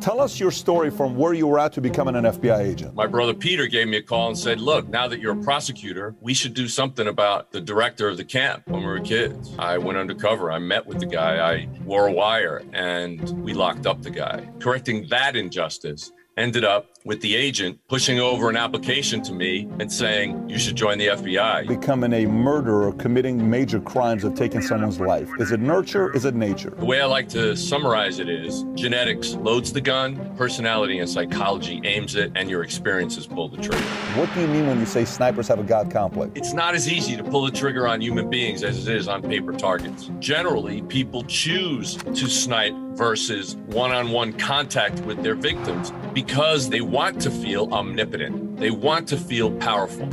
Tell us your story from where you were at to becoming an FBI agent. My brother Peter gave me a call and said, Look, now that you're a prosecutor, we should do something about the director of the camp when we were kids. I went undercover. I met with the guy. I wore a wire and we locked up the guy. Correcting that injustice ended up with the agent pushing over an application to me and saying, you should join the FBI. Becoming a murderer, committing major crimes of taking someone's life. Is it nurture? Is it nature? The way I like to summarize it is genetics loads the gun, personality and psychology aims it, and your experiences pull the trigger. What do you mean when you say snipers have a God complex? It's not as easy to pull the trigger on human beings as it is on paper targets. Generally, people choose to snipe versus one on one contact with their victims because they want to feel omnipotent, they want to feel powerful.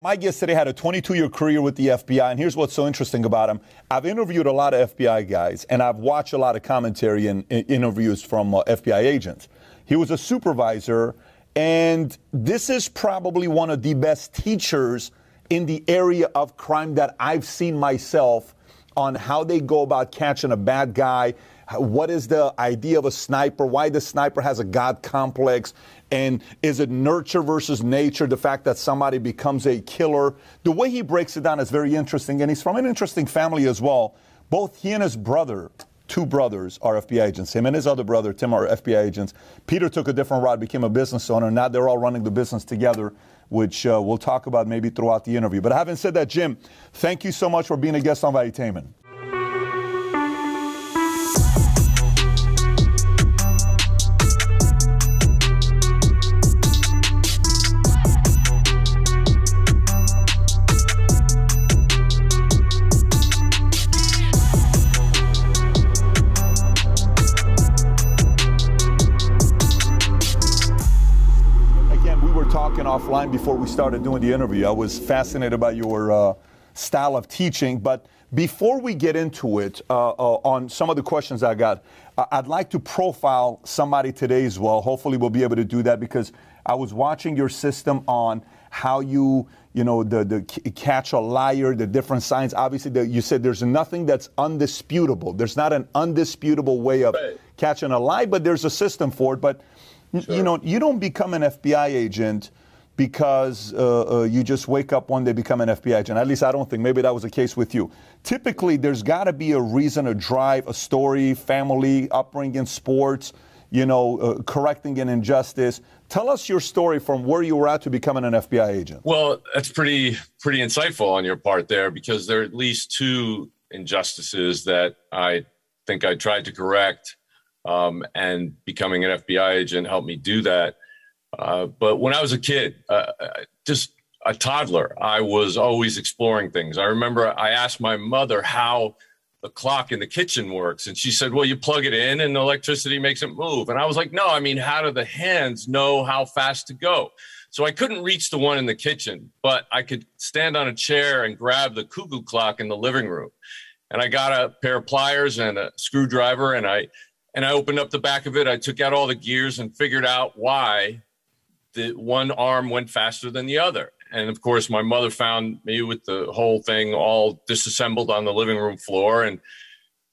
My guest today had a 22 year career with the FBI, and here's what's so interesting about him. I've interviewed a lot of FBI guys, and I've watched a lot of commentary and interviews from uh, FBI agents. He was a supervisor, and this is probably one of the best teachers in the area of crime that I've seen myself on how they go about catching a bad guy what is the idea of a sniper? Why the sniper has a God complex? And is it nurture versus nature? The fact that somebody becomes a killer. The way he breaks it down is very interesting. And he's from an interesting family as well. Both he and his brother, two brothers, are FBI agents. Him and his other brother, Tim, are FBI agents. Peter took a different route, became a business owner. Now they're all running the business together, which uh, we'll talk about maybe throughout the interview. But having said that, Jim, thank you so much for being a guest on Valuetainment. Offline before we started doing the interview. I was fascinated by your uh, style of teaching. But before we get into it, uh, uh, on some of the questions I got, I'd like to profile somebody today as well. Hopefully, we'll be able to do that because I was watching your system on how you, you know, the, the catch a liar, the different signs. Obviously, the, you said there's nothing that's undisputable. There's not an undisputable way of right. catching a lie, but there's a system for it. But sure. you know, you don't become an FBI agent because uh, uh, you just wake up one day become an FBI agent. At least I don't think. Maybe that was the case with you. Typically, there's got to be a reason, a drive, a story, family, upbringing, sports. You know, uh, correcting an injustice. Tell us your story from where you were at to becoming an FBI agent. Well, that's pretty pretty insightful on your part there because there are at least two injustices that I think I tried to correct, um, and becoming an FBI agent helped me do that. Uh, but when I was a kid, uh, just a toddler, I was always exploring things. I remember I asked my mother how the clock in the kitchen works, and she said, "Well, you plug it in, and the electricity makes it move." And I was like, "No, I mean, how do the hands know how fast to go?" So I couldn't reach the one in the kitchen, but I could stand on a chair and grab the cuckoo clock in the living room. And I got a pair of pliers and a screwdriver, and I and I opened up the back of it. I took out all the gears and figured out why the one arm went faster than the other. And of course, my mother found me with the whole thing all disassembled on the living room floor. And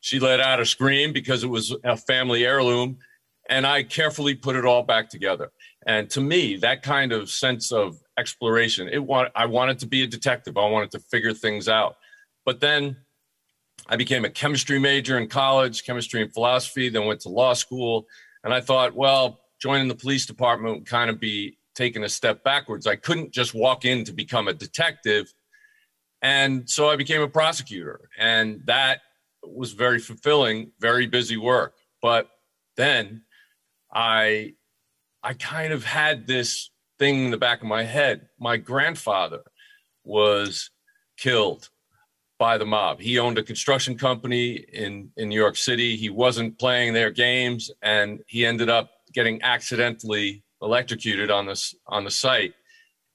she let out a scream because it was a family heirloom. And I carefully put it all back together. And to me, that kind of sense of exploration, it want, I wanted to be a detective. I wanted to figure things out. But then I became a chemistry major in college, chemistry and philosophy, then went to law school. And I thought, well, joining the police department would kind of be taking a step backwards. I couldn't just walk in to become a detective. And so I became a prosecutor. And that was very fulfilling, very busy work. But then I I kind of had this thing in the back of my head. My grandfather was killed by the mob. He owned a construction company in, in New York City. He wasn't playing their games and he ended up getting accidentally electrocuted on this on the site.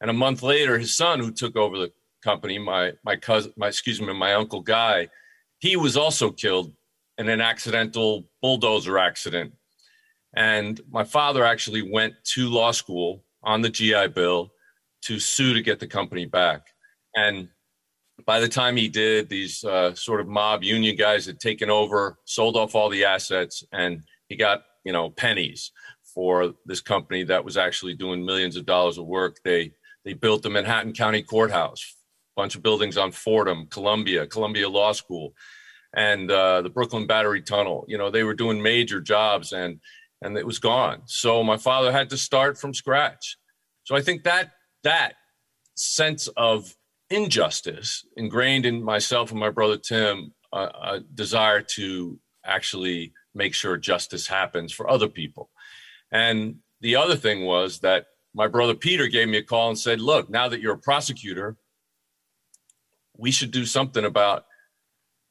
And a month later, his son, who took over the company, my my cousin, my excuse me, my uncle Guy, he was also killed in an accidental bulldozer accident. And my father actually went to law school on the GI Bill to sue to get the company back. And by the time he did, these uh, sort of mob union guys had taken over, sold off all the assets, and he got you know pennies for this company that was actually doing millions of dollars of work. They they built the Manhattan County Courthouse, a bunch of buildings on Fordham, Columbia, Columbia Law School, and uh, the Brooklyn Battery Tunnel. You know, they were doing major jobs, and and it was gone. So my father had to start from scratch. So I think that that sense of injustice ingrained in myself and my brother Tim uh, a desire to actually make sure justice happens for other people. And the other thing was that my brother Peter gave me a call and said, Look, now that you're a prosecutor, we should do something about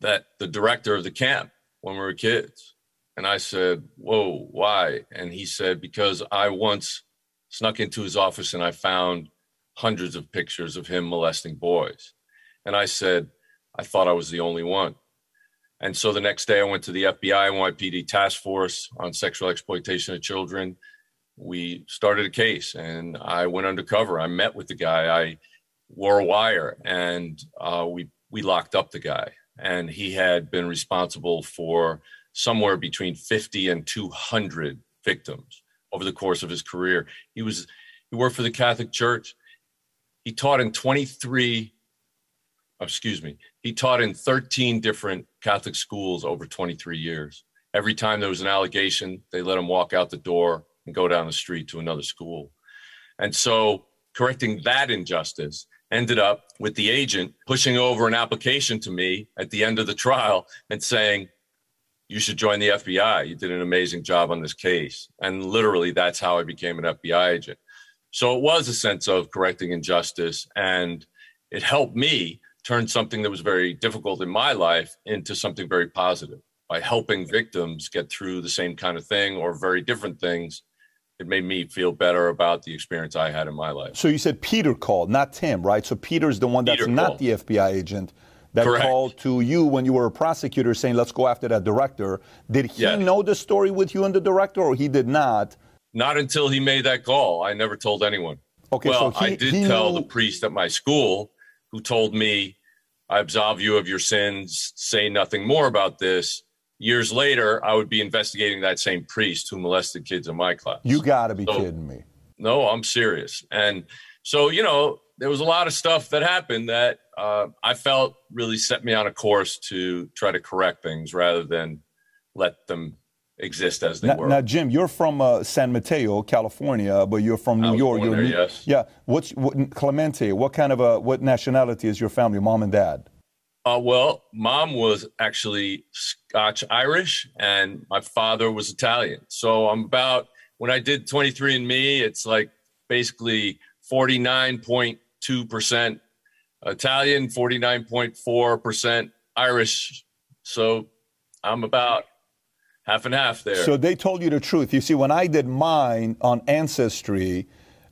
that the director of the camp when we were kids. And I said, Whoa, why? And he said, Because I once snuck into his office and I found hundreds of pictures of him molesting boys. And I said, I thought I was the only one. And so the next day I went to the FBI and NYPD task force on sexual exploitation of children. We started a case and I went undercover. I met with the guy. I wore a wire and uh, we, we locked up the guy. And he had been responsible for somewhere between 50 and 200 victims over the course of his career. He was he worked for the Catholic Church. He taught in 23, excuse me, he taught in 13 different Catholic schools over 23 years. Every time there was an allegation, they let him walk out the door and go down the street to another school. And so correcting that injustice ended up with the agent pushing over an application to me at the end of the trial and saying, You should join the FBI. You did an amazing job on this case. And literally, that's how I became an FBI agent. So it was a sense of correcting injustice, and it helped me turn something that was very difficult in my life into something very positive by helping victims get through the same kind of thing or very different things. It made me feel better about the experience I had in my life. So you said Peter called, not Tim, right? So Peter's the one that's Peter not called. the FBI agent that Correct. called to you when you were a prosecutor saying, let's go after that director. Did he Yes. know the story with you and the director, or he did not? Not until he made that call. I never told anyone. Okay, well, so he, I did tell knew, the priest at my school who told me, I absolve you of your sins, say nothing more about this. Years later, I would be investigating that same priest who molested kids in my class. You got to be So- kidding me. no, I'm serious. And so, you know, there was a lot of stuff that happened that uh, I felt really set me on a course to try to correct things rather than let them exist as they Now, were. now, Jim, you're from uh, San Mateo, California, but you're from New York. there, New- yes. Yeah. What's what, Clemente? What kind of a what nationality is your family, mom and dad? Uh, well, mom was actually Scotch Irish, and my father was Italian. So I'm about when I did 23andMe, it's like basically 49.2 percent Italian, 49.4 percent Irish. So I'm about half and half there. So they told you the truth. You see, when I did mine on Ancestry,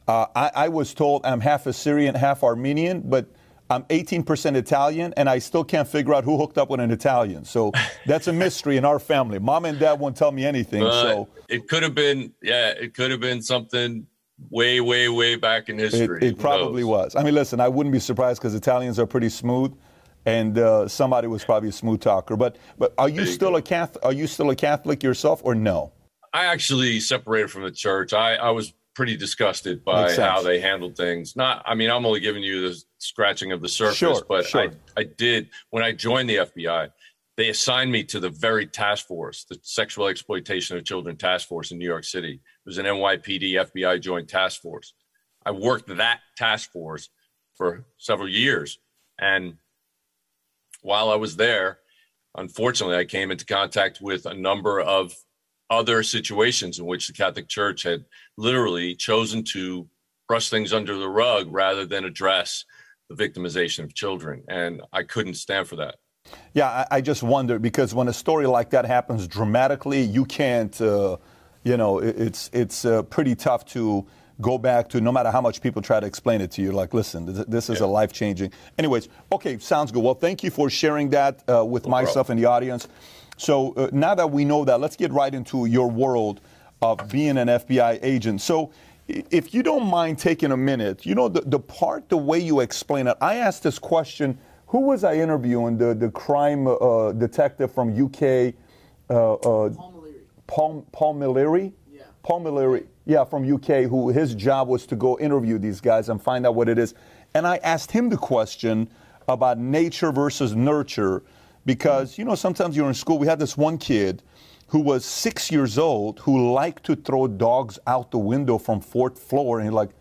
uh, I, I was told I'm half Assyrian, half Armenian, but I'm 18% Italian, and I still can't figure out who hooked up with an Italian. So that's a mystery in our family. Mom and dad won't tell me anything. But so it could have been, yeah, it could have been something way, way, way back in history. it Who probably knows? was. I mean, listen, I wouldn't be surprised because Italians are pretty smooth, and uh, somebody was probably a smooth talker. But but are you you still go. a Catholic? Are you still a Catholic yourself, or no? I actually separated from the church. I, I was pretty disgusted by how they handled things. Not, I mean, I'm only giving you the scratching of the surface, Sure, but sure. I, I did when I joined the FBI. They assigned me to the very task force, the Sexual Exploitation of Children Task Force in New York City. It was an NYPD FBI Joint Task Force. I worked that task force for several years, and while I was there, unfortunately, I came into contact with a number of other situations in which the Catholic Church had literally chosen to brush things under the rug rather than address the victimization of children. And I couldn't stand for that. Yeah, I, I just wonder because when a story like that happens dramatically, you can't, uh, you know, it, it's it's uh, pretty tough to go back to no matter how much people try to explain it to you. Like, listen, this, this is a life changing. Anyways, okay, sounds good. Well, thank you for sharing that uh, with myself and the audience. So uh, now that we know that, let's get right into your world of being an FBI agent. So. If you don't mind taking a minute, you know, the, the part, the way you explain it, I asked this question who was I interviewing? The the crime uh, detective from UK, uh, uh, Paul Mullery. Paul, Paul Mullery. Yeah. Paul Mullery. Yeah, from UK. Who his job was to go interview these guys and find out what it is. And I asked him the question about nature versus nurture, because you know sometimes you're in school. We had this one kid who was six years old who liked to throw dogs out the window from fourth floor, and he's like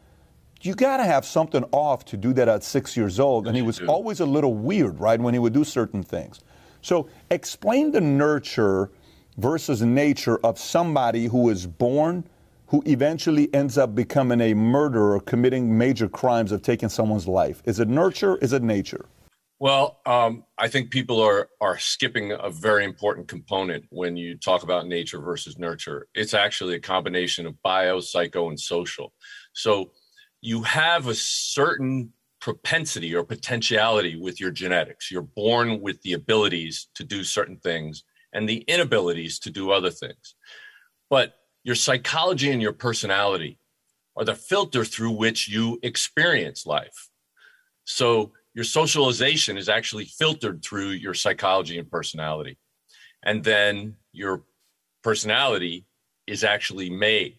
you got to have something off to do that at six years old. And he was always a little weird, right, when he would do certain things. So explain the nurture versus nature of somebody who is born, who eventually ends up becoming a murderer, committing major crimes of taking someone's life. Is it nurture? Is it nature? Well, um, I think people are are skipping a very important component when you talk about nature versus nurture. It's actually a combination of bio, psycho, and social. So you have a certain propensity or potentiality with your genetics. You're born with the abilities to do certain things and the inabilities to do other things. But your psychology and your personality are the filter through which you experience life. So your socialization is actually filtered through your psychology and personality. And then your personality is actually made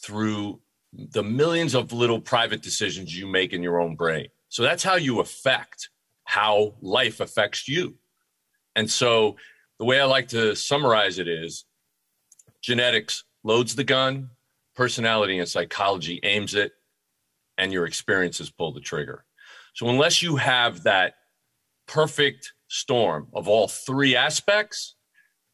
through the millions of little private decisions you make in your own brain. So that's how you affect how life affects you. And so the way I like to summarize it is genetics loads the gun, personality and psychology aims it, and your experiences pull the trigger. So unless you have that perfect storm of all three aspects,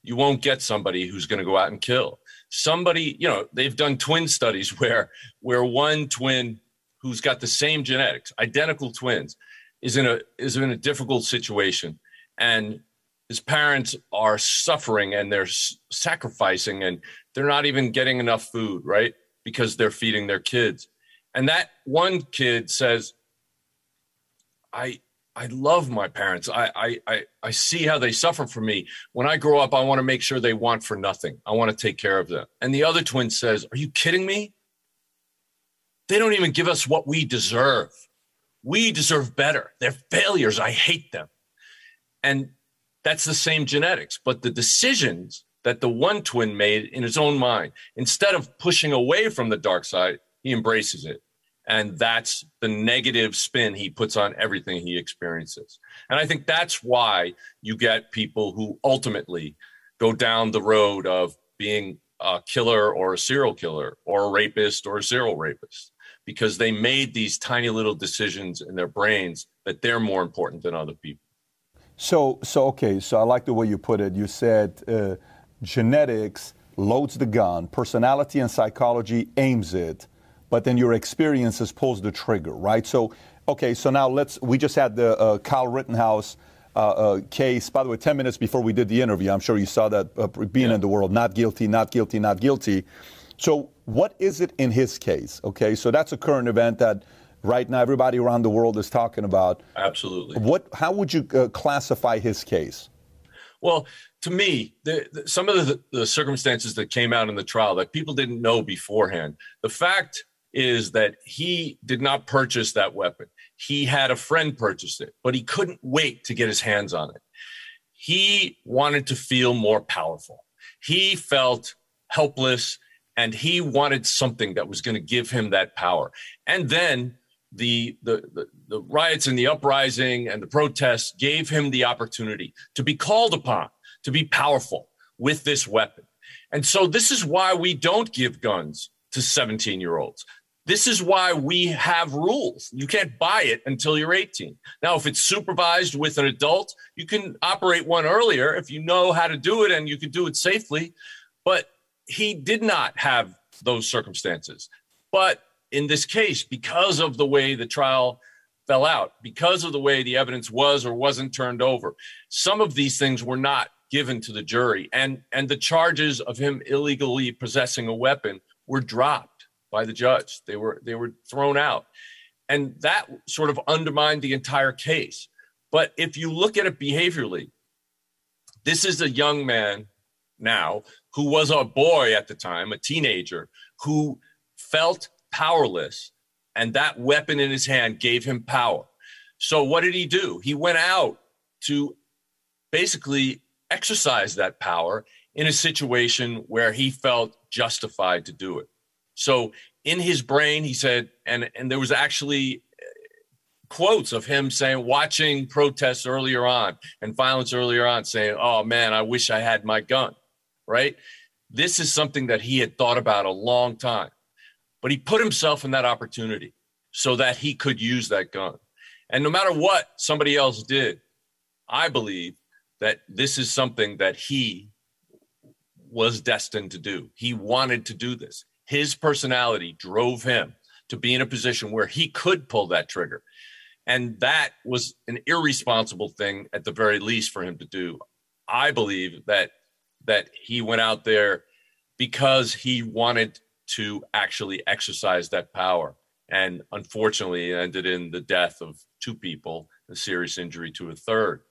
you won't get somebody who's going to go out and kill somebody, you know, they've done twin studies where where one twin who's got the same genetics, identical twins, is in a is in a difficult situation, and his parents are suffering and they're sacrificing and they're not even getting enough food, right? Because they're feeding their kids. And that one kid says, I I love my parents. I, I, I, I see how they suffer for me. When I grow up, I want to make sure they want for nothing. I want to take care of them. And the other twin says, Are you kidding me? They don't even give us what we deserve. We deserve better. They're failures. I hate them. And that's the same genetics. But the decisions that the one twin made in his own mind, instead of pushing away from the dark side, he embraces it and that's the negative spin he puts on everything he experiences. And I think that's why you get people who ultimately go down the road of being a killer or a serial killer or a rapist or a serial rapist because they made these tiny little decisions in their brains that they're more important than other people. So, so okay. So I like the way you put it. You said uh, genetics loads the gun, personality and psychology aims it, but then your experiences pulls the trigger, right? So, okay, so now let's, we just had the uh, Kyle Rittenhouse uh, uh, case, by the way, 10 minutes before we did the interview. I'm sure you saw that uh, being yeah. in the world, not guilty, not guilty, not guilty. So, what is it in his case? Okay, so that's a current event that right now everybody around the world is talking about. Absolutely. What? How would you uh, classify his case? Well, to me, the, the, some of the, the, circumstances that came out in the trial that people didn't know beforehand, the fact is that he did not purchase that weapon. He had a friend purchase it, but he couldn't wait to get his hands on it. He wanted to feel more powerful. He felt helpless and he wanted something that was going to give him that power. And then the, the, the, the, riots and the uprising and the protests gave him the opportunity to be called upon to be powerful with this weapon. And so this is why we don't give guns to 17 year olds. This is why we have rules. You can't buy it until you're 18. Now, if it's supervised with an adult, you can operate one earlier if you know how to do it and you can do it safely. But he did not have those circumstances. But in this case, because of the way the trial fell out, because of the way the evidence was or wasn't turned over, some of these things were not given to the jury. And, and the charges of him illegally possessing a weapon were dropped by the judge. They were they were thrown out. And that sort of undermined the entire case. But if you look at it behaviorally, this is a young man now who was a boy at the time, a teenager, who felt powerless, and that weapon in his hand gave him power. So what did he do? He went out to basically exercise that power in a situation where he felt justified to do it. So in his brain, he said, and and there was actually uh, quotes of him saying, watching protests earlier on and violence earlier on, saying, "Oh man, I wish I had my gun." Right? This is something that he had thought about a long time, but he put himself in that opportunity so that he could use that gun. And no matter what somebody else did, I believe that this is something that he was destined to do. He wanted to do this. His personality drove him to be in a position where he could pull that trigger. And that was an irresponsible thing at the very least for him to do. I believe that that he went out there because he wanted to actually exercise that power. And unfortunately, it ended in the death of two people, a serious injury to a third.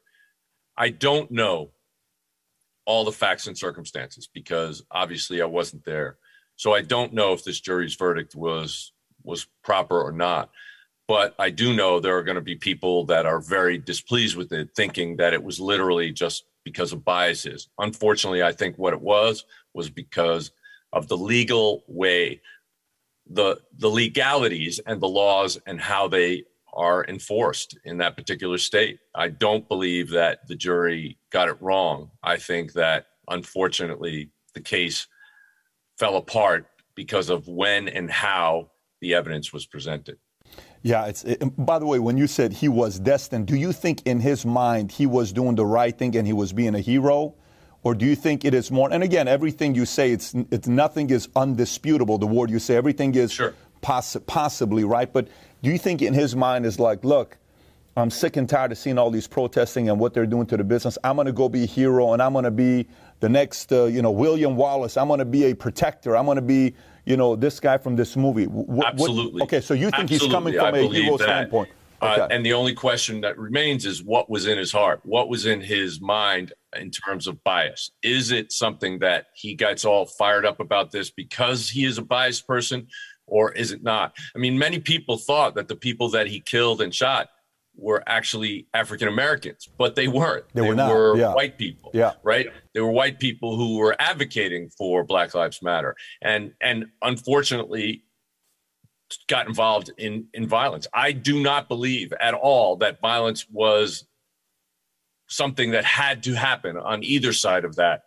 I don't know all the facts and circumstances because obviously I wasn't there. So I don't know if this jury's verdict was was proper or not. But I do know there are going to be people that are very displeased with it, thinking that it was literally just because of biases. Unfortunately, I think what it was was because of the legal way, the the legalities and the laws and how they are enforced in that particular state. I don't believe that the jury got it wrong. I think that unfortunately the case fell apart because of when and how the evidence was presented. Yeah, it's it, by the way, when you said he was destined, do you think in his mind he was doing the right thing and he was being a hero? Or do you think it is more and again, everything you say, it's it's nothing is undisputable, the word you say, everything is sure. poss- possibly right. But do you think in his mind is like, look, I'm sick and tired of seeing all these protesting and what they're doing to the business. I'm going to go be a hero and I'm going to be the next, uh, you know, William Wallace. I'm going to be a protector. I'm going to be, you know, this guy from this movie. What, Absolutely. What, okay, so you think Absolutely. he's coming from I a hero that. standpoint? Uh, okay. Uh, and the only question that remains is what was in his heart? What was in his mind in terms of bias? Is it something that he gets all fired up about this because he is a biased person? or is it not? I mean, many people thought that the people that he killed and shot were actually African Americans, but they weren't. They, they were, not. were yeah. white people. Yeah. Right? They were white people who were advocating for Black Lives Matter. And and unfortunately got involved in in violence. I do not believe at all that violence was something that had to happen on either side of that.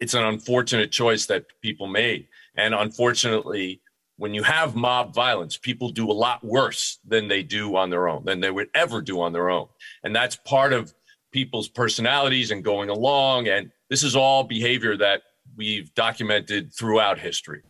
It's an unfortunate choice that people made. And unfortunately, when you have mob violence, people do a lot worse than they do on their own, than they would ever do on their own. And that's part of people's personalities and going along. And this is all behavior that we've documented throughout history.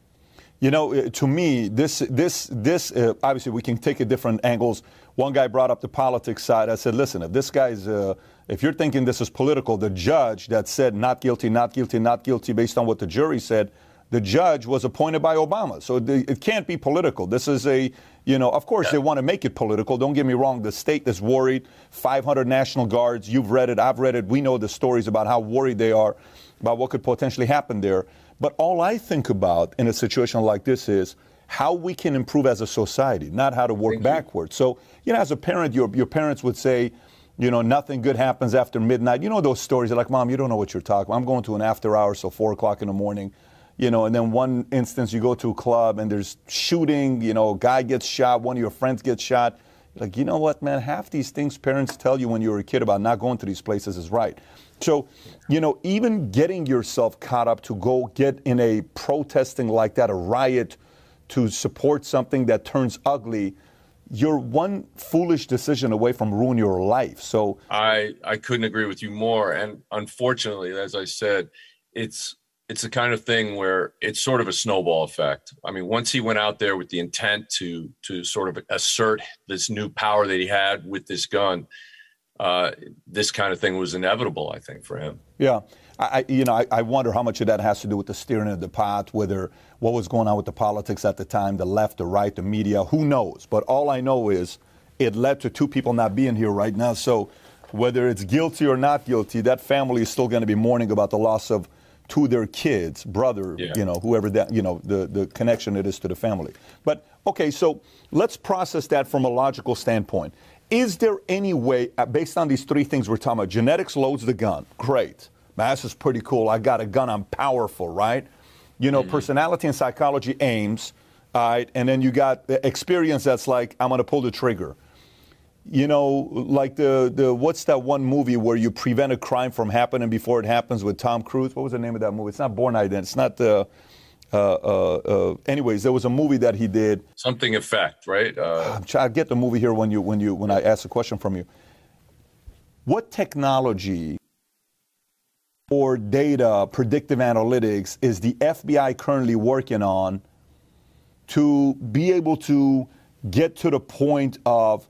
You know, uh, to me, this, this, this, uh, obviously, we can take it different angles. One guy brought up the politics side. I said, listen, if this guy's, uh, if you're thinking this is political, the judge that said not guilty, not guilty, not guilty based on what the jury said, the judge was appointed by Obama. So it can't be political. This is a, you know, of course they want to make it political. Don't get me wrong. The state is worried. 500 National Guards. You've read it. I've read it. We know the stories about how worried they are about what could potentially happen there. But all I think about in a situation like this is how we can improve as a society, not how to work Thank backwards. You. So, you know, as a parent, your, your parents would say, you know, nothing good happens after midnight. You know those stories. You're like, Mom, you don't know what you're talking about. I'm going to an after hour, so 4 o'clock in the morning you know, and then one instance you go to a club and there's shooting, you know, guy gets shot, one of your friends gets shot. You're like, you know what, man, half these things parents tell you when you're a kid about not going to these places is right. So, you know, even getting yourself caught up to go get in a protesting like that, a riot to support something that turns ugly, you're one foolish decision away from ruin your life. So I I couldn't agree with you more. And unfortunately, as I said, it's it's the kind of thing where it's sort of a snowball effect. I mean, once he went out there with the intent to to sort of assert this new power that he had with this gun, uh, this kind of thing was inevitable. I think for him. Yeah, I you know I, I, wonder how much of that has to do with the steering of the pot, whether what was going on with the politics at the time, the left, the right, the media, who knows? But all I know is it led to two people not being here right now. So whether it's guilty or not guilty, that family is still going to be mourning about the loss of to their kids, brother, yeah. you know, whoever that, you know, the, the connection it is to the family. But okay, so let's process that from a logical standpoint. Is there any way, uh, based on these three things we're talking about, genetics loads the gun, great. Mass is pretty cool. I got a gun, I'm powerful, right? You know, mm-hmm. personality and psychology aims, all right, and then you got the experience that's like, I'm gonna pull the trigger. You know, like the, the what's that one movie where you prevent a crime from happening before it happens with Tom Cruise? What was the name of that movie? It's not Bourne Identity. It's not the. Uh, anyways, there was a movie that he did. Something effect, right? Uh, I'll get the movie here when you when you when I ask a question from you. What technology or data, predictive analytics, is the FBI currently working on to be able to get to the point of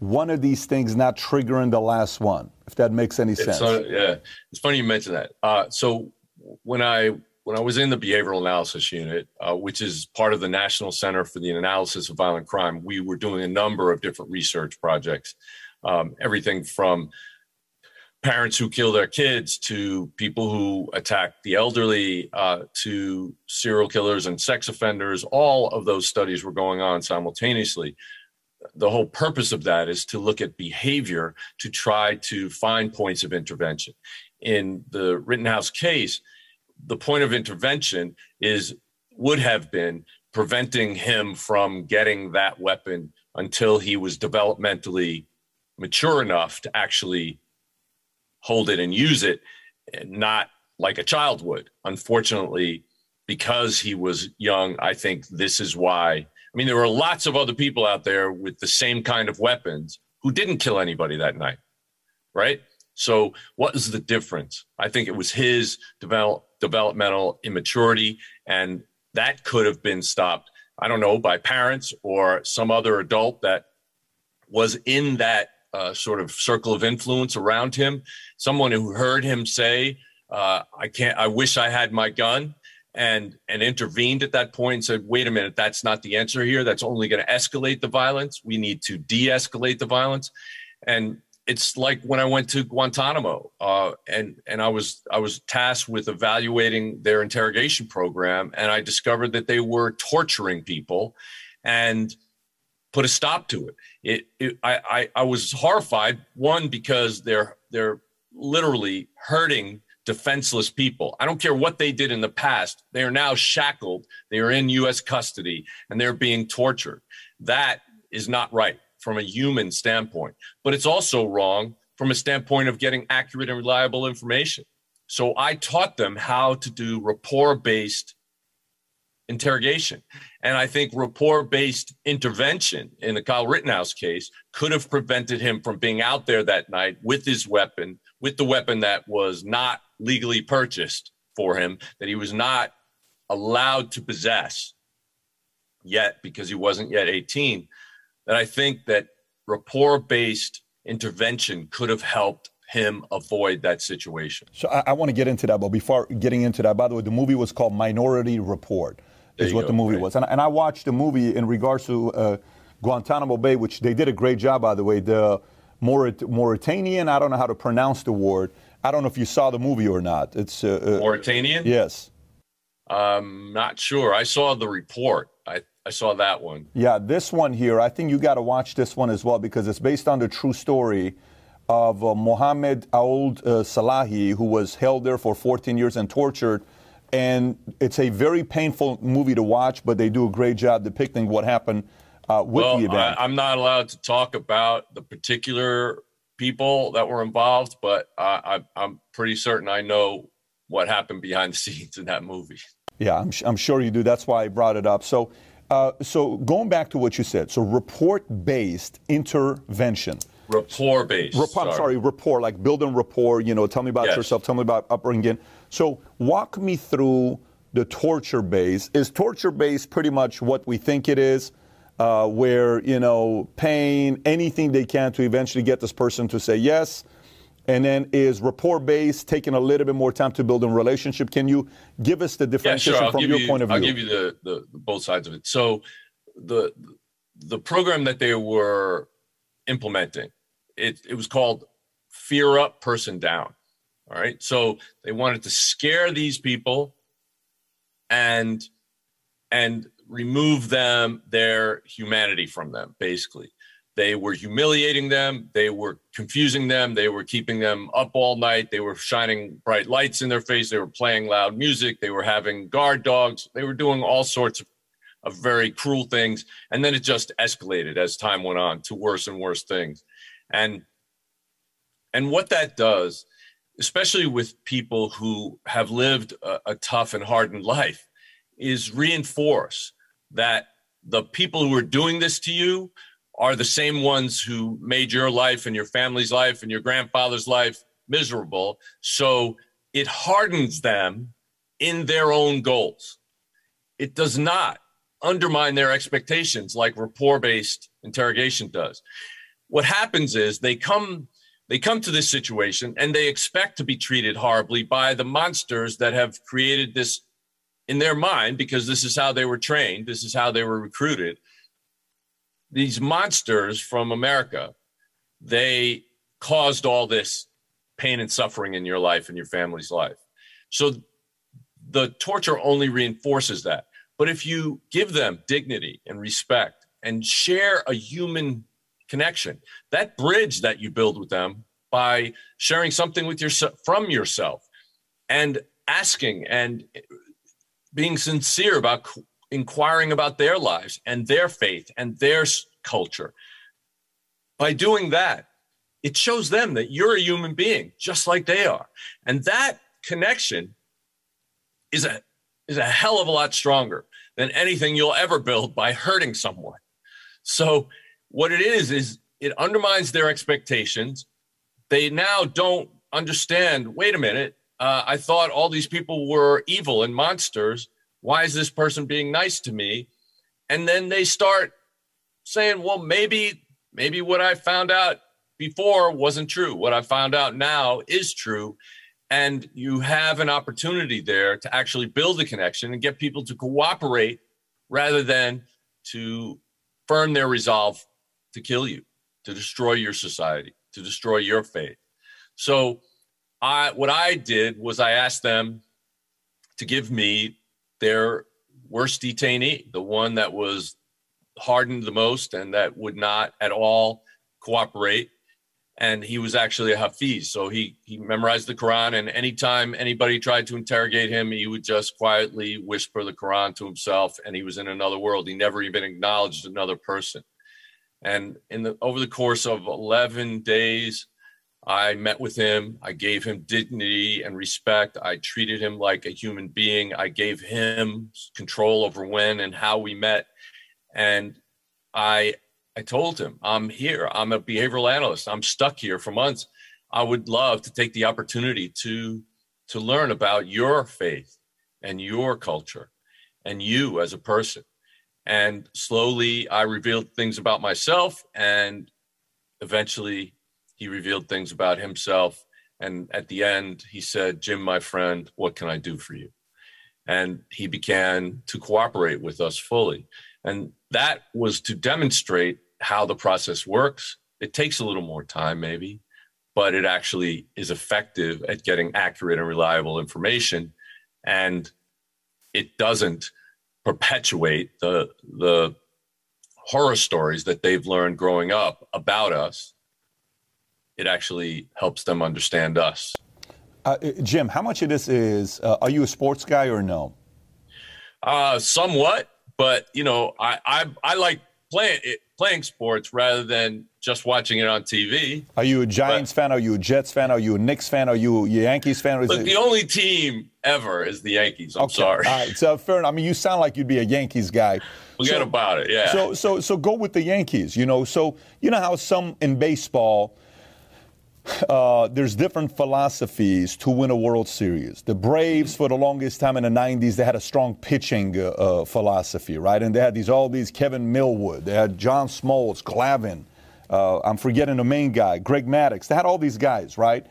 one of these things not triggering the last one? If that makes any sense. yeah, it's funny you mention that. Uh, so when I when I was in the behavioral analysis unit, uh, which is part of the National Center for the Analysis of Violent Crime, we were doing a number of different research projects, um, everything from parents who kill their kids to people who attack the elderly uh, to serial killers and sex offenders. All of those studies were going on simultaneously. The whole purpose of that is to look at behavior to try to find points of intervention. In the Rittenhouse case, the point of intervention is would have been preventing him from getting that weapon until he was developmentally mature enough to actually hold it and use it, not like a child would. Unfortunately, because he was young, I think this is why. I mean, there were lots of other people out there with the same kind of weapons who didn't kill anybody that night, right? So, what is the difference? I think it was his develop, developmental immaturity, and that could have been stopped. I don't know by parents or some other adult that was in that uh, sort of circle of influence around him. Someone who heard him say, uh, "I can't. I wish I had my gun." And, and intervened at that point and said, wait a minute, that's not the answer here. That's only going to escalate the violence. We need to de escalate the violence. And it's like when I went to Guantanamo, uh, and and I was I was tasked with evaluating their interrogation program, and I discovered that they were torturing people, and put a stop to it. It, it I, I I was horrified. One because they're they're literally hurting defenseless people. I don't care what they did in the past. They are now shackled. They are in U.S. custody, and they're being tortured. That is not right from a human standpoint, but it's also wrong from a standpoint of getting accurate and reliable information. So I taught them how to do rapport based interrogation. And I think rapport based intervention in the Kyle Rittenhouse case could have prevented him from being out there that night with his weapon, with the weapon that was not legally purchased for him, that he was not allowed to possess yet because he wasn't yet 18 that I think that rapport based intervention could have helped him avoid that situation. So I, I, want to get into that, but before getting into that, by the way, the movie was called Minority Report, is what go, the movie right. was. And, and, I watched the movie in regards to uh, Guantanamo Bay, which they did a great job, by the way. The Maurit- Mauritanian, I don't know how to pronounce the word. I don't know if you saw the movie or not. It's uh, uh Mauritanian? Yes. I'm not sure. I saw the report. I saw that one. Yeah, this one here, I think you got to watch this one as well because it's based on the true story of uh, Mohammed Ould uh, Salahi, who was held there for 14 years and tortured. And it's a very painful movie to watch, but they do a great job depicting what happened uh, with well, the event. I, I'm not allowed to talk about the particular people that were involved, but I, I'm pretty certain I know what happened behind the scenes in that movie. Yeah, I'm, I'm sure you do. That's why I brought it up. So uh, so going back to what you said, so report-based intervention. Rapport-based. Rapport, I'm sorry, rapport, like building rapport. You know, tell me about yes. yourself. Tell me about upbringing. So walk me through the torture base. Is torture base pretty much what we think it is? Uh, where you know pain, anything they can to eventually get this person to say yes and then is rapport based, taking a little bit more time to build a relationship. Can you give us the differentiation yeah, sure. from your you, point of view? I'll give you the, the, the both sides of it. So the the program that they were implementing, it, it was called Fear Up, Person Down. All right. So they wanted to scare these people and and remove them their humanity from them, basically. They were humiliating them. They were confusing them. They were keeping them up all night. They were shining bright lights in their face. They were playing loud music. They were having guard dogs. They were doing all sorts of, of very cruel things. And then it just escalated as time went on to worse and worse things. And and what that does, especially with people who have lived a, a tough and hardened life, is reinforce that the people who are doing this to you are the same ones who made your life and your family's life and your grandfather's life miserable. So it hardens them in their own goals. It does not undermine their expectations like rapport based interrogation does. What happens is they come they come to this situation and they expect to be treated horribly by the monsters that have created this in their mind because this is how they were trained, this is how they were recruited these monsters from America, they caused all this pain and suffering in your life and your family's life. So the torture only reinforces that. But if you give them dignity and respect and share a human connection, that bridge that you build with them by sharing something with yourself from yourself and asking and being sincere about inquiring about their lives and their faith and their culture. By doing that, it shows them that you're a human being just like they are. And that connection is a is a hell of a lot stronger than anything you'll ever build by hurting someone. So what it is is it undermines their expectations. They now don't understand, wait a minute, uh, I thought all these people were evil and monsters why is this person being nice to me? And then they start saying, well, maybe, maybe what I found out before wasn't true. What I found out now is true. And you have an opportunity there to actually build a connection and get people to cooperate rather than to firm their resolve to kill you, to destroy your society, to destroy your faith. So I what I did was I asked them to give me their worst detainee, the one that was hardened the most and that would not at all cooperate. And he was actually a Hafiz. So he, he memorized the Quran. And anytime anybody tried to interrogate him, he would just quietly whisper the Quran to himself. And he was in another world. He never even acknowledged another person. And in the over the course of 11 days, I met with him. I gave him dignity and respect. I treated him like a human being. I gave him control over when and how we met. And I I told him, I'm here. I'm a behavioral analyst. I'm stuck here for months. I would love to take the opportunity to to learn about your faith and your culture and you as a person. And slowly I revealed things about myself and eventually he revealed things about himself. And at the end, he said, Jim, my friend, what can I do for you? And he began to cooperate with us fully. And that was to demonstrate how the process works. It takes a little more time, maybe, but it actually is effective at getting accurate and reliable information. And it doesn't perpetuate the, the horror stories that they've learned growing up about us it actually helps them understand us. Uh, Jim, how much of this is? Uh, are you a sports guy or no? Uh, somewhat, but you know, I I, I like playing playing sports rather than just watching it on TV. Are you a Giants but, fan? Are you a Jets fan? Are you a Knicks fan? Are you a Yankees fan? Look, the only team ever is the Yankees. I'm okay. sorry. All right, so fair enough. I mean, you sound like you'd be a Yankees guy. Forget so, about it. Yeah. So so so go with the Yankees. You know, so you know how some in baseball uh, there's different philosophies to win a World Series. The Braves, for the longest time in the 90s, they had a strong pitching uh, uh, philosophy, right? And they had these all these Kevin Millwood, they had John Smoltz, Glavine. Uh, I'm forgetting the main guy, Greg Maddux. They had all these guys, right?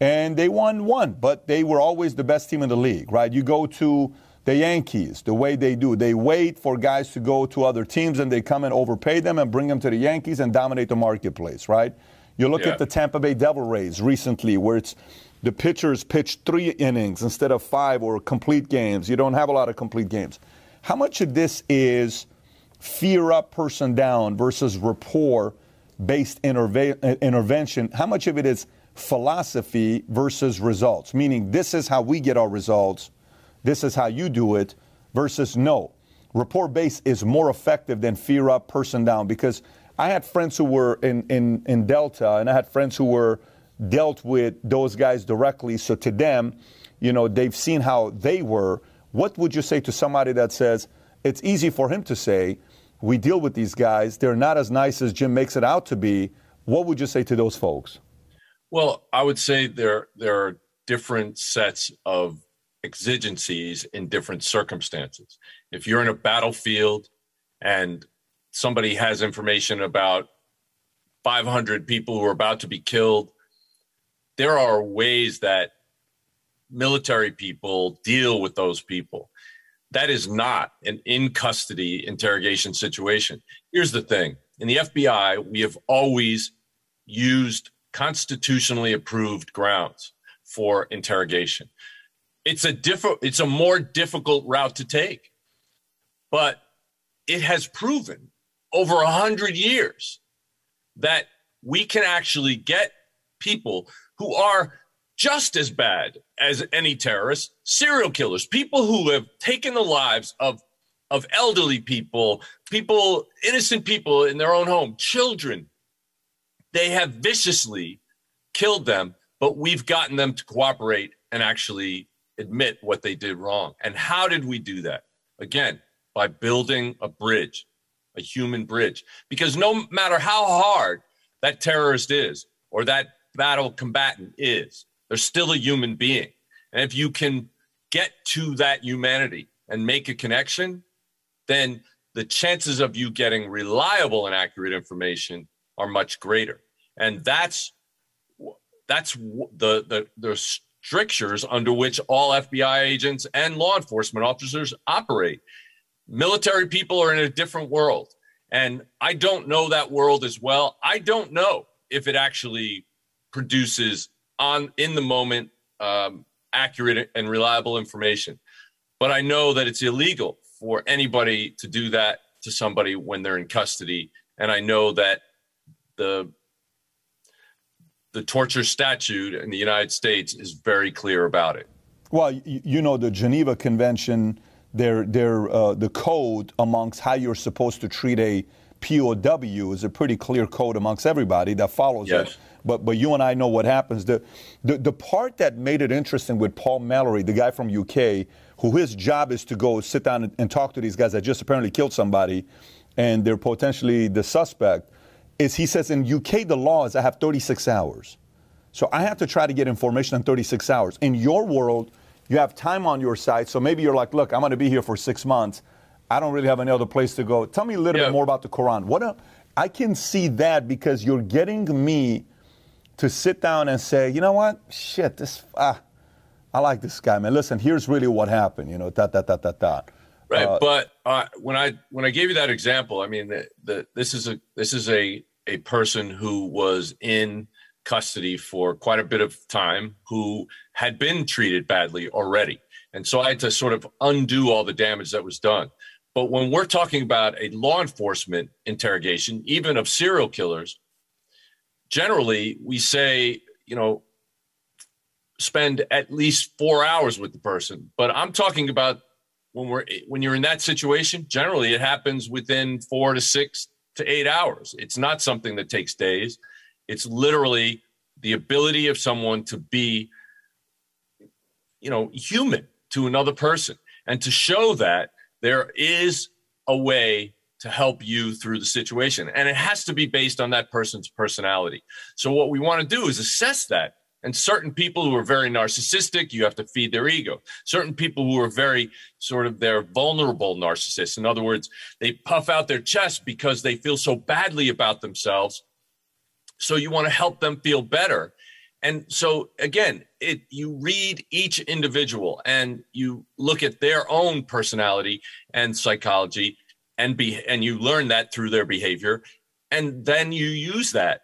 And they won one, but they were always the best team in the league, right? You go to the Yankees, the way they do, they wait for guys to go to other teams and they come and overpay them and bring them to the Yankees and dominate the marketplace, right? You look yeah. at the Tampa Bay Devil Rays recently, where it's the pitchers pitch three innings instead of five or complete games. You don't have a lot of complete games. How much of this is fear up, person down versus rapport based interve- intervention, how much of it is philosophy versus results? Meaning, this is how we get our results, this is how you do it, versus no. Report based is more effective than fear up, person down. Because I had friends who were in, in, in Delta, and I had friends who were dealt with those guys directly. So to them, you know, they've seen how they were. What would you say to somebody that says it's easy for him to say, we deal with these guys, they're not as nice as Jim makes it out to be? What would you say to those folks? Well, I would say there there are different sets of exigencies in different circumstances. If you're in a battlefield and somebody has information about 500 people who are about to be killed, there are ways that military people deal with those people. That is not an in custody interrogation situation. Here's the thing in the FBI, we have always used constitutionally approved grounds for interrogation. It's a different it's a more difficult route to take. But it has proven over a hundred years that we can actually get people who are just as bad as any terrorist, serial killers, people who have taken the lives of of elderly people, people, innocent people in their own home, children. They have viciously killed them, but we've gotten them to cooperate and actually admit what they did wrong. And how did we do that? Again, by building a bridge, a human bridge. Because no matter how hard that terrorist is or that battle combatant is, they're still a human being. And if you can get to that humanity and make a connection, then the chances of you getting reliable and accurate information are much greater. And that's that's the the, the strictures under which all FBI agents and law enforcement officers operate. Military people are in a different world. And I don't know that world as well. I don't know if it actually produces on in the moment um, accurate and reliable information. But I know that it's illegal for anybody to do that to somebody when they're in custody, and I know that the the torture statute in the United States is very clear about it. Well, you know the Geneva Convention, their their uh, the code amongst how you're supposed to treat a POW is a pretty clear code amongst everybody that follows yes. it. But but you and I know what happens. The, the the part that made it interesting with Paul Mallory, the guy from UK, who his job is to go sit down and, and talk to these guys that just apparently killed somebody, and they're potentially the suspect, is he says in UK the law is I have 36 hours, so I have to try to get information in 36 hours. In your world, you have time on your side, so maybe you're like, look, I'm going to be here for six months. I don't really have any other place to go. Tell me a little yeah. bit more about the Quran. What a, I can see that because you're getting me to sit down and say, you know what, shit, this, ah, I like this guy, man. Listen, here's really what happened, you know, that, that, that, that, that. Right, uh, but uh, when I when I gave you that example, I mean, the, the, this is a this is a a person who was in custody for quite a bit of time, who had been treated badly already, and so I had to sort of undo all the damage that was done. But when we're talking about a law enforcement interrogation, even of serial killers, generally we say, you know, spend at least four hours with the person. But I'm talking about when we're when you're in that situation, generally it happens within four to six to eight hours. It's not something that takes days. It's literally the ability of someone to be, you know, human to another person and to show that there is a way to help you through the situation. And it has to be based on that person's personality. So, what we want to do is assess that. And certain people who are very narcissistic, you have to feed their ego. Certain people who are very sort of they're vulnerable narcissists. In other words, they puff out their chest because they feel so badly about themselves. So you want to help them feel better. And so again, it you read each individual and you look at their own personality and psychology and be and you learn that through their behavior. And then you use that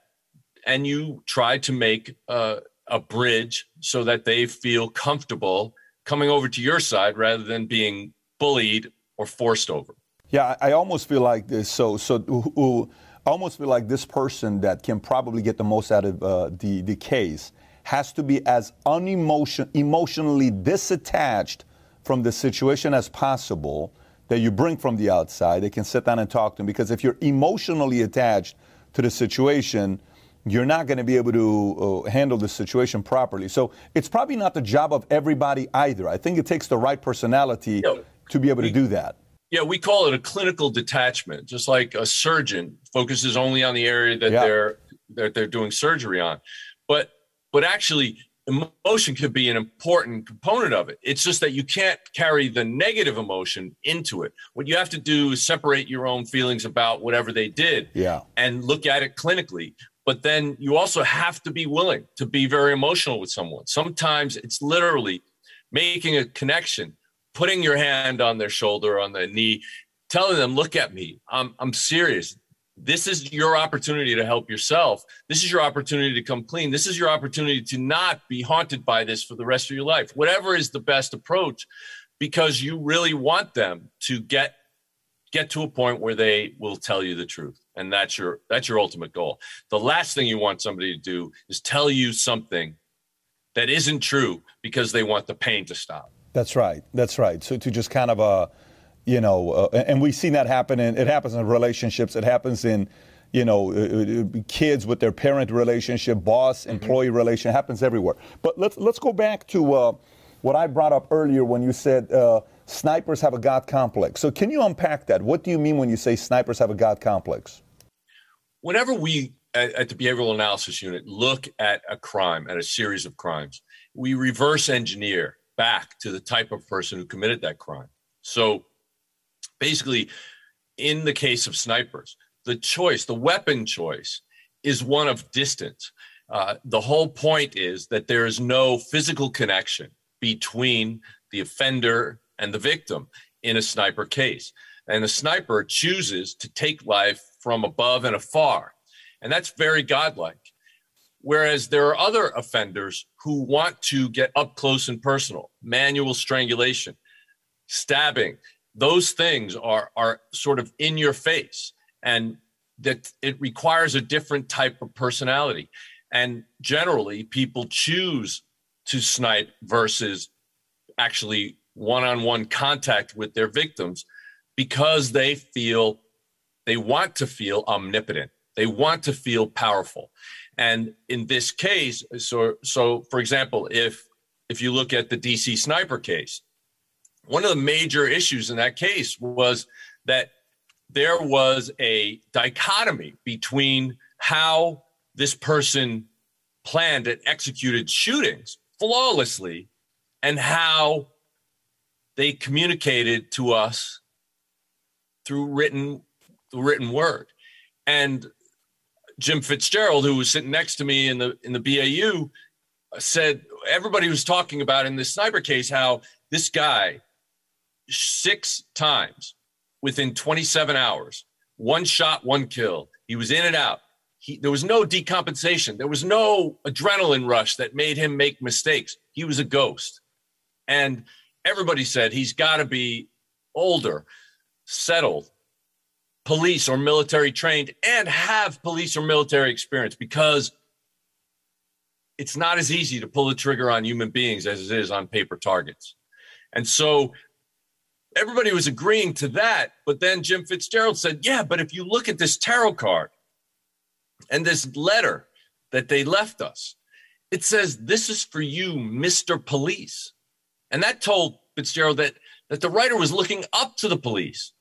and you try to make a, a bridge so that they feel comfortable coming over to your side rather than being bullied or forced over. Yeah i almost feel like this. So so almost feel like this person that can probably get the most out of uh, the the case has to be as unemotion emotionally disattached from the situation as possible that you bring from the outside. They can sit down and talk to them because if you're emotionally attached to the situation, you're not going to be able to uh, handle the situation properly. So it's probably not the job of everybody either. I think it takes the right personality to be able to do that. Yeah, we call it a clinical detachment, just like a surgeon focuses only on the area that yeah. they're that they're doing surgery on. But but actually emotion could be an important component of it. It's just that you can't carry the negative emotion into it. What you have to do is separate your own feelings about whatever they did yeah. and look at it clinically. But then you also have to be willing to be very emotional with someone. Sometimes it's literally making a connection, putting your hand on their shoulder, on their knee, telling them, look at me. I'm, I'm serious this is your opportunity to help yourself. This is your opportunity to come clean. This is your opportunity to not be haunted by this for the rest of your life. Whatever is the best approach, because you really want them to get get to a point where they will tell you the truth and that's your that's your ultimate goal the last thing you want somebody to do is tell you something that isn't true because they want the pain to stop that's right that's right so to just kind of uh you know, uh, and we've seen that happen. In, it happens in relationships. It happens in, you know, uh, uh kids with their parent relationship, boss mm-hmm. employee mm-hmm. relation. It happens everywhere. But let's let's go back to uh, what I brought up earlier when you said uh, snipers have a God complex. So can you unpack that? What do you mean when you say snipers have a God complex? Whenever we at, at the behavioral analysis unit look at a crime, at a series of crimes, we reverse engineer back to the type of person who committed that crime. So basically, in the case of snipers, the choice, the weapon choice, is one of distance. Uh, the whole point is that there is no physical connection between the offender and the victim in a sniper case. And the sniper chooses to take life from above and afar. And that's very godlike. Whereas there are other offenders who want to get up close and personal, manual strangulation, stabbing, those things are are sort of in your face. And that it requires a different type of personality. And generally people choose to snipe versus actually one-on-one contact with their victims because they feel they want to feel omnipotent. They want to feel powerful and in this case so so for example if if you look at the dc sniper case one of the major issues in that case was that there was a dichotomy between how this person planned and executed shootings flawlessly and how they communicated to us through written written word. And Jim Fitzgerald who was sitting next to me in the in the BAU said everybody was talking about in this sniper case how this guy six times within 27 hours. One shot, one kill. He was in and out. He, there was no decompensation. There was no adrenaline rush that made him make mistakes. He was a ghost. And everybody said he's got to be older, settled, police or military trained, and have police or military experience because it's not as easy to pull the trigger on human beings as it is on paper targets. And so everybody was agreeing to that. But then Jim Fitzgerald said, yeah, but if you look at this tarot card and this letter that they left us, it says, this is for you, Mr. Police. And that told Fitzgerald that, that the writer was looking up to the police,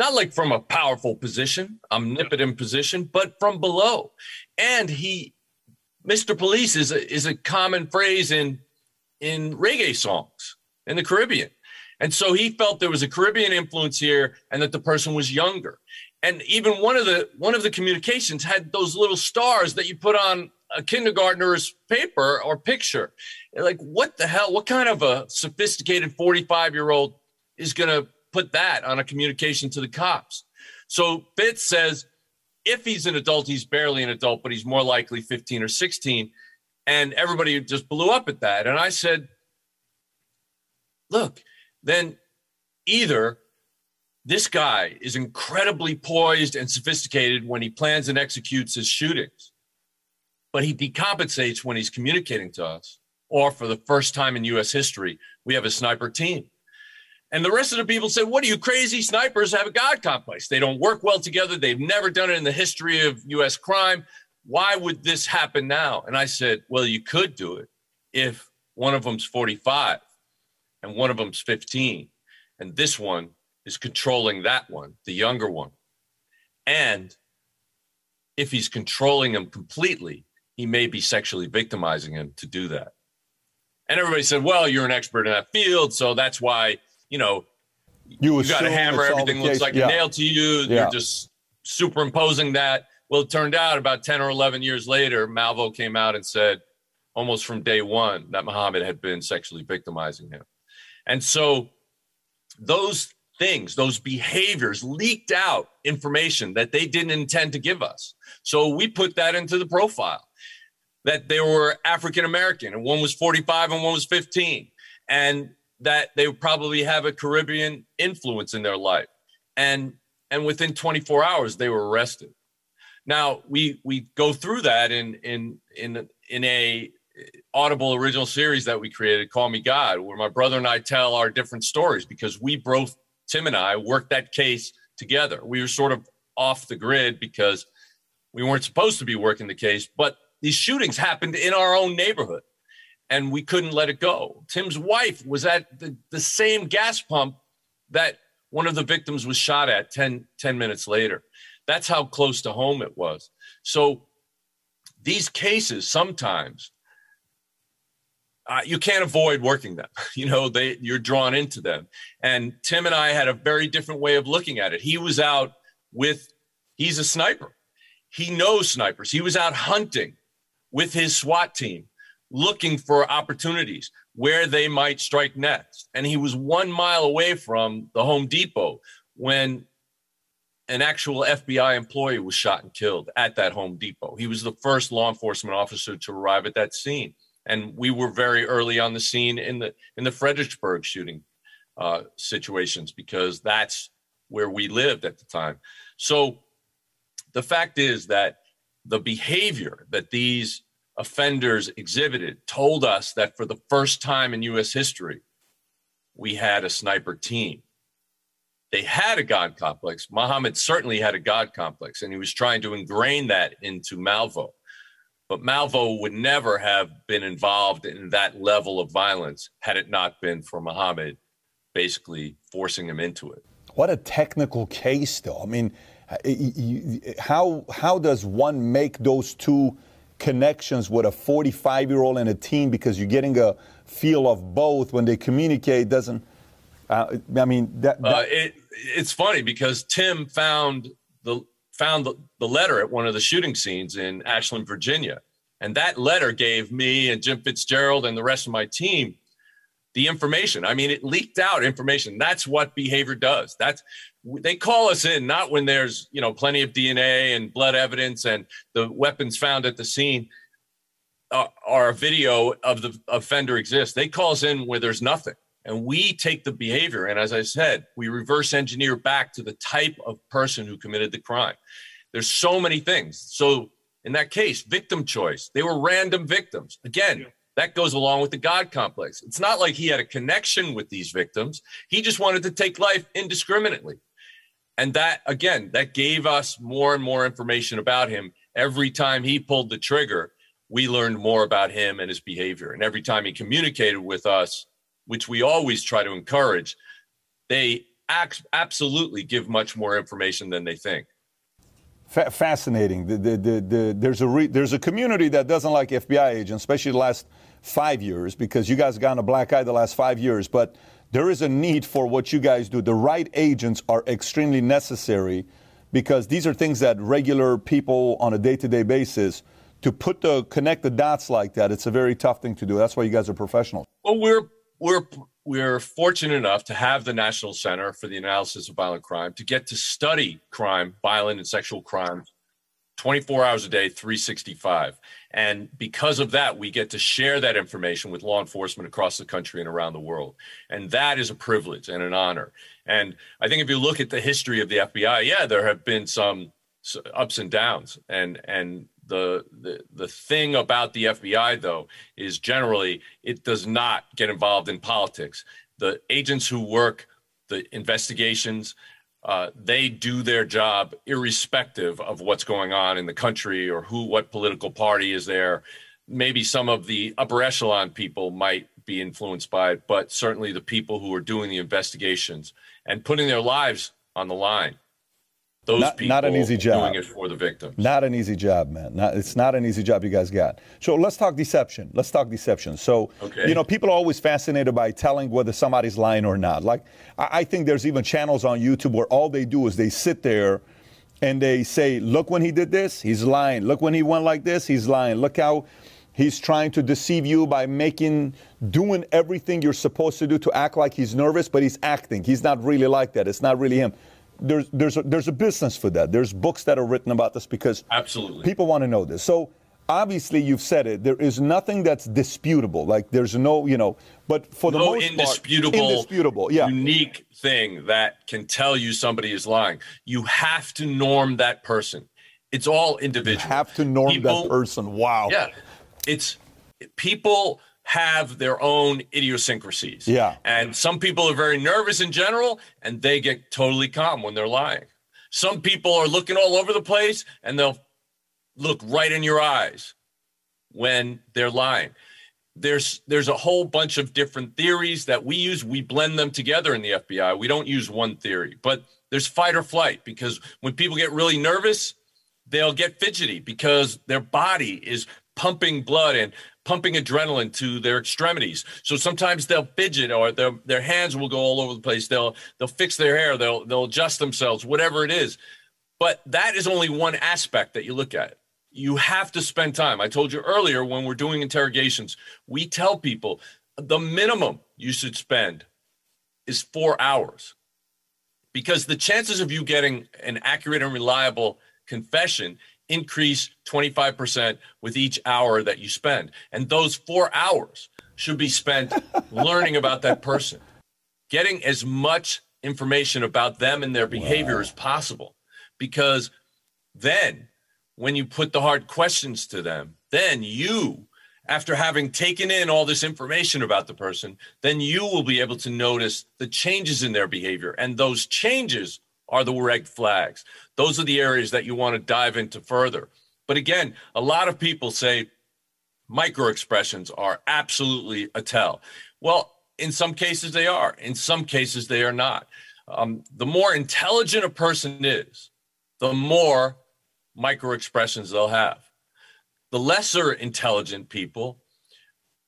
not like from a powerful position, omnipotent position, but from below. And he, Mr. Police is a, is a common phrase in, in reggae songs in the Caribbean. And so he felt there was a Caribbean influence here and that the person was younger. And even one of the one of the communications had those little stars that you put on a kindergartner's paper or picture. like, what the hell? What kind of a sophisticated 45 year old is going to put that on a communication to the cops? So Fitz says if he's an adult, he's barely an adult, but he's more likely 15 or 16. And everybody just blew up at that. And I said, look, then either this guy is incredibly poised and sophisticated when he plans and executes his shootings, but he decompensates when he's communicating to us. Or for the first time in US history, we have a sniper team. And the rest of the people said, What are you crazy? Snipers have a God complex. They don't work well together. They've never done it in the history of US crime. Why would this happen now? And I said, Well, you could do it if one of them's 45 and one of them's 15. And this one is controlling that one, the younger one. And if he's controlling him completely, he may be sexually victimizing him to do that. And everybody said, well, you're an expert in that field. So that's why, you know, you, you got to hammer everything looks like yeah. a nail to you. Yeah. You're just superimposing that. Well, it turned out about 10 or 11 years later, Malvo came out and said, almost from day one, that Muhammad had been sexually victimizing him. And so those things, those behaviors leaked out information that they didn't intend to give us. So we put that into the profile that they were African American and one was 45 and one was 15, and that they probably have a Caribbean influence in their life. And and within 24 hours they were arrested. Now we we go through that in in in in a uh, audible original series that we created, Call Me God, where my brother and I tell our different stories because we both Tim and I worked that case together. We were sort of off the grid because we weren't supposed to be working the case, but these shootings happened in our own neighborhood and we couldn't let it go. Tim's wife was at the, the same gas pump that one of the victims was shot at 10, 10 minutes later. That's how close to home it was. So these cases sometimes uh, you can't avoid working them. You know, they you're drawn into them. And Tim and I had a very different way of looking at it. He was out with he's a sniper. He knows snipers. He was out hunting with his SWAT team looking for opportunities where they might strike next. And he was 1 mile away from the Home Depot when an actual FBI employee was shot and killed at that Home Depot. He was the first law enforcement officer to arrive at that scene and we were very early on the scene in the in the Fredericksburg shooting uh, situations because that's where we lived at the time. So the fact is that the behavior that these offenders exhibited told us that for the first time in U.S. history, we had a sniper team. They had a God complex. Muhammad certainly had a God complex, and he was trying to ingrain that into Malvo. But Malvo would never have been involved in that level of violence had it not been for Muhammad basically forcing him into it. What a technical case, though. I mean, uh, how how does one make those two connections with a 45 year old and a teen because you're getting a feel of both when they communicate doesn't uh, i mean that, that... Uh, it, it's funny because tim found the found the, the letter at one of the shooting scenes in Ashland, Virginia. And that letter gave me and Jim Fitzgerald and the rest of my team the information. I mean, it leaked out information. That's what behavior does. That's they call us in not when there's you know plenty of DNA and blood evidence and the weapons found at the scene uh, or a video of the offender exists. They call us in where there's nothing and we take the behavior and as i said we reverse engineer back to the type of person who committed the crime there's so many things so in that case victim choice they were random victims again that goes along with the god complex. It's not like he had a connection with these victims. He just wanted to take life indiscriminately. And that again that gave us more and more information about him. Every time he pulled the trigger we learned more about him and his behavior. And every time he communicated with us which we always try to encourage, they absolutely give much more information than they think. Fa- fascinating. The, the, the, there's, a re- there's a community that doesn't like FBI agents, especially the last five years, because you guys got a black eye the last five years. But there is a need for what you guys do. The right agents are extremely necessary because these are things that regular people on a day to day basis to put the connect the dots like that it's a very tough thing to do that's why you guys are professionals well we're we're we're fortunate enough to have the National Center for the Analysis of Violent Crime to get to study crime, violent and sexual crimes, 24 hours a day, 365. And because of that, we get to share that information with law enforcement across the country and around the world. And that is a privilege and an honor. And I think if you look at the history of the FBI, yeah, there have been some ups and downs. And and the the the thing about the FBI though is generally it does not get involved in politics. The agents who work the investigations uh, they do their job irrespective of what's going on in the country or who what political party is there. Maybe some of the upper echelon people might be influenced by it but certainly the people who are doing the investigations and putting their lives on the line those not, people not an easy job. doing it for the victims. Not an easy job, man. Not, it's not an easy job you guys got. So let's talk deception. Let's talk deception. So, okay. you know, people are always fascinated by telling whether somebody's lying or not. Like, I, I think there's even channels on YouTube where all they do is they sit there and they say, look when he did this, he's lying. Look when he went like this, he's lying. Look how he's trying to deceive you by making, doing everything you're supposed to do to act like he's nervous, but he's acting. He's not really like that. It's not really him there's there's a, there's a business for that. There's books that are written about this because absolutely people want to know this. So obviously you've said it. There is nothing that's disputable. Like there's no you know. But for the no most indisputable, part, indisputable, yeah. unique thing that can tell you somebody is lying. You have to norm that person. It's all individual. You have to norm people, that person. Wow. Yeah, it's people have their own idiosyncrasies. Yeah. And some people are very nervous in general and they get totally calm when they're lying. Some people are looking all over the place and they'll look right in your eyes when they're lying. There's there's a whole bunch of different theories that we use. We blend them together in the FBI. We don't use one theory, but there's fight or flight because when people get really nervous, they'll get fidgety because their body is pumping blood and pumping adrenaline to their extremities. So sometimes they'll fidget or their their hands will go all over the place. They'll they'll fix their hair, they'll they'll adjust themselves, whatever it is. But that is only one aspect that you look at. You have to spend time. I told you earlier when we're doing interrogations, we tell people the minimum you should spend is 4 hours. Because the chances of you getting an accurate and reliable confession increase 25% with each hour that you spend. And those four hours should be spent learning about that person, getting as much information about them and their behavior wow. as possible. Because then, when you put the hard questions to them, then you, after having taken in all this information about the person, then you will be able to notice the changes in their behavior. And those changes are the red flags. Those are the areas that you want to dive into further. But again, a lot of people say micro expressions are absolutely a tell. Well, in some cases they are, in some cases they are not. Um, the more intelligent a person is, the more micro expressions they'll have. The lesser intelligent people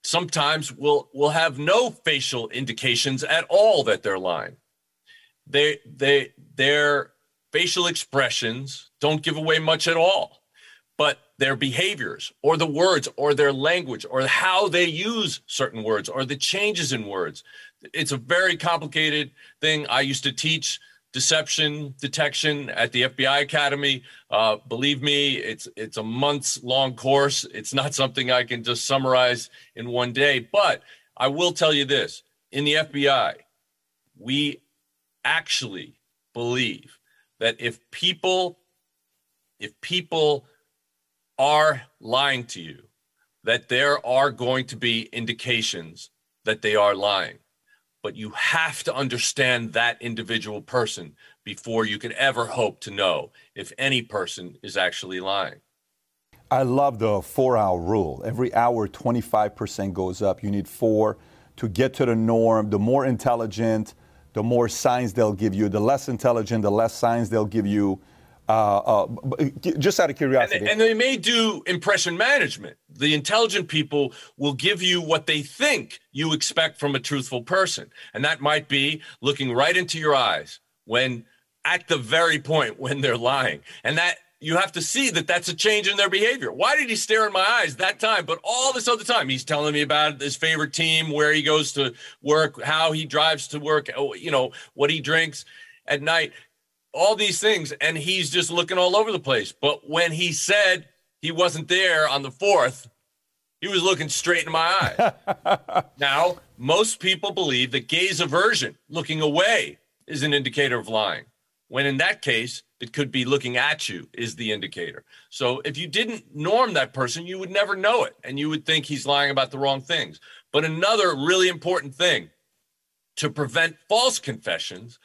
sometimes will will have no facial indications at all that they're lying they they their facial expressions don't give away much at all but their behaviors or the words or their language or how they use certain words or the changes in words it's a very complicated thing i used to teach deception detection at the FBI Academy. Uh, believe me, it's it's a months long course. It's not something I can just summarize in one day. But I will tell you this: in the FBI, we actually believe that if people if people are lying to you that there are going to be indications that they are lying. But you have to understand that individual person before you can ever hope to know if any person is actually lying. I love the four hour rule. Every hour 25% goes up. You need four to get to the norm. The more intelligent the more signs they'll give you. The less intelligent, the less signs they'll give you. Uh, uh, just out of curiosity. And, and, they may do impression management. The intelligent people will give you what they think you expect from a truthful person. And that might be looking right into your eyes when at the very point when they're lying. And that you have to see that that's a change in their behavior. Why did he stare in my eyes that time? But all this other time, he's telling me about his favorite team, where he goes to work, how he drives to work, oh, you know, what he drinks at night. all these things, and he's just looking all over the place. But when he said he wasn't there on the fourth, he was looking straight in my eye. now, most people believe that gaze aversion, looking away, is an indicator of lying. When in that case, it could be looking at you is the indicator. So if you didn't norm that person, you would never know it and you would think he's lying about the wrong things. But another really important thing to prevent false confessions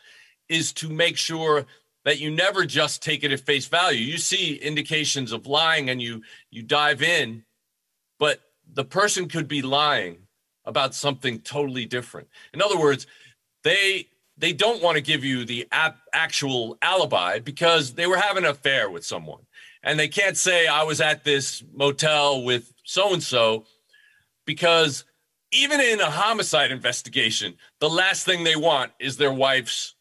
is to make sure that you never just take it at face value. You see indications of lying and you you dive in, but the person could be lying about something totally different. In other words, they they don't want to give you the ap- actual alibi because they were having an affair with someone. And they can't say I was at this motel with so and so because even in a homicide investigation, the last thing they want is their wife's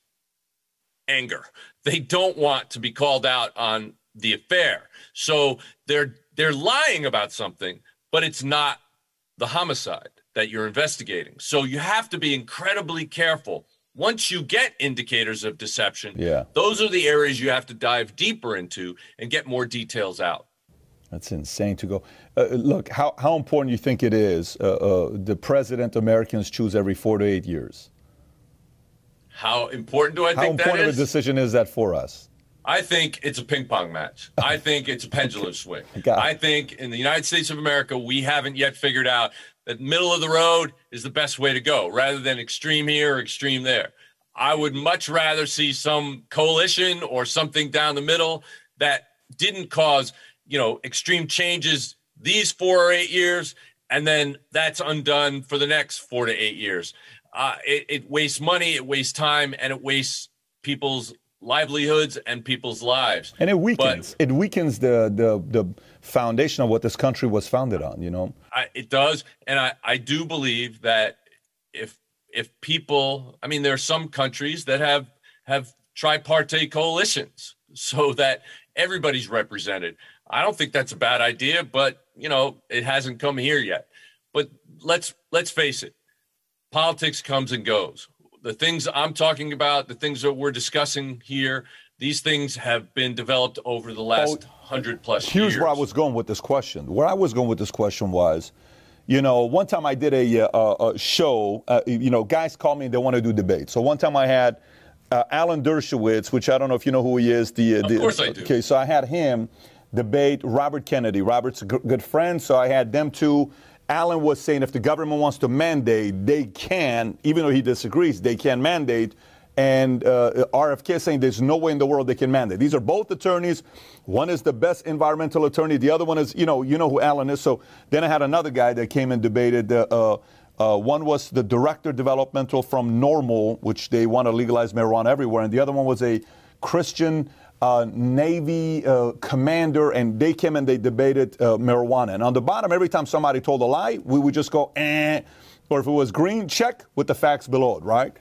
anger. They don't want to be called out on the affair. So they're they're lying about something, but it's not the homicide that you're investigating. So you have to be incredibly careful. Once you get indicators of deception, yeah. those are the areas you have to dive deeper into and get more details out. That's insane to go. Uh, look, how, how important you think it is uh, uh, the president Americans choose every four to eight years? How important do I how think that is? How important a decision is that for us? I think it's a ping pong match. I think it's a pendulum swing. I think in the United States of America, we haven't yet figured out that middle of the road is the best way to go rather than extreme here or extreme there. I would much rather see some coalition or something down the middle that didn't cause you know, extreme changes these four or eight years, and then that's undone for the next four to eight years. Uh, it, it wastes money, it wastes time, and it wastes people's livelihoods and people's lives. And it weakens. But, it weakens the, the the foundation of what this country was founded on. You know, I, it does, and I I do believe that if if people, I mean, there are some countries that have have tripartite coalitions so that everybody's represented. I don't think that's a bad idea, but you know, it hasn't come here yet. But let's let's face it. Politics comes and goes. The things I'm talking about, the things that we're discussing here, these things have been developed over the last oh, hundred plus here's years. where I was going with this question. Where I was going with this question was, you know, one time I did a, uh, a show. Uh, you know, guys call me and they want to do debate. So one time I had uh, Alan Dershowitz, which I don't know if you know who he is. The, uh, the of course I do. Okay, so I had him debate Robert Kennedy. Robert's a g- good friend, so I had them two. Alan was saying if the government wants to mandate, they can, even though he disagrees, they can mandate. And uh, RFK saying there's no way in the world they can mandate. These are both attorneys. One is the best environmental attorney. The other one is, you know, you know who Alan is. So then I had another guy that came and debated. Uh, uh, uh one was the director developmental from NORML, which they want to legalize marijuana everywhere, and the other one was a Christian uh, Navy uh, commander, and they came and they debated marijuana. And on the bottom, every time somebody told a lie, we would just go, eh. Or if it was green, check with the facts below it, right?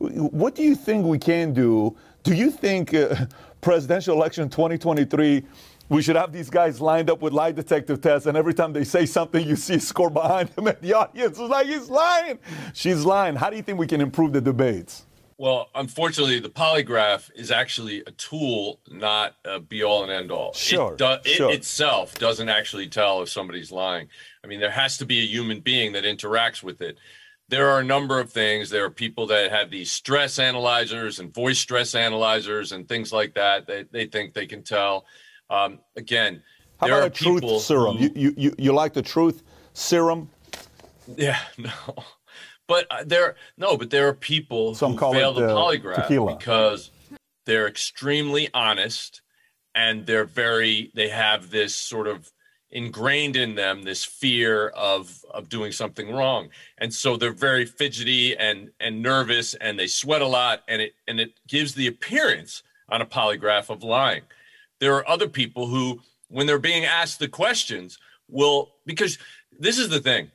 What do you think we can do? Do you think uh, presidential election 2023? We should have these guys lined up with lie detector tests, and every time they say something, you see a score behind them, and the audience is like, he's lying. She's lying. How do you think we can improve the debates? Well, unfortunately, the polygraph is actually a tool, not a be all and end all. Sure, it, do, it sure. itself doesn't actually tell if somebody's lying. I mean, there has to be a human being that interacts with it. There are a number of things. There are people that have these stress analyzers and voice stress analyzers and things like that. They, they think they can tell. Um, again, how there about are a truth serum? Who, you, you, you like the truth serum? Yeah, no. But uh, there, no, but there are people Some who call fail the uh, polygraph tequila. because they're extremely honest and they're very. They have this sort of ingrained in them this fear of of doing something wrong, and so they're very fidgety and and nervous, and they sweat a lot, and it and it gives the appearance on a polygraph of lying. There are other people who, when they're being asked the questions, will because this is the thing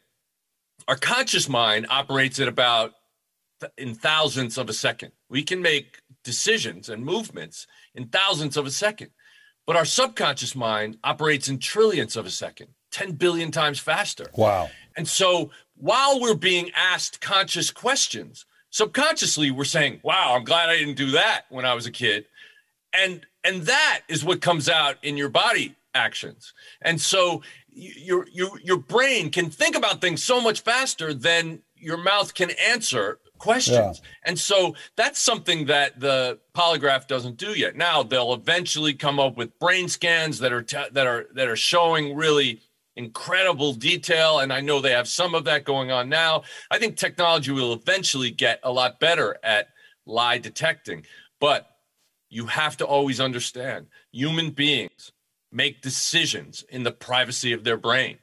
our conscious mind operates at about in thousandths of a second. We can make decisions and movements in thousandths of a second. But our subconscious mind operates in trillions of a second, 10 billion times faster. Wow. And so while we're being asked conscious questions, subconsciously we're saying, wow, I'm glad I didn't do that when I was a kid. and and that is what comes out in your body actions. And so your your your brain can think about things so much faster than your mouth can answer questions. Yeah. And so that's something that the polygraph doesn't do yet. Now they'll eventually come up with brain scans that are that are that are showing really incredible detail and I know they have some of that going on now. I think technology will eventually get a lot better at lie detecting. But you have to always understand human beings make decisions in the privacy of their brain.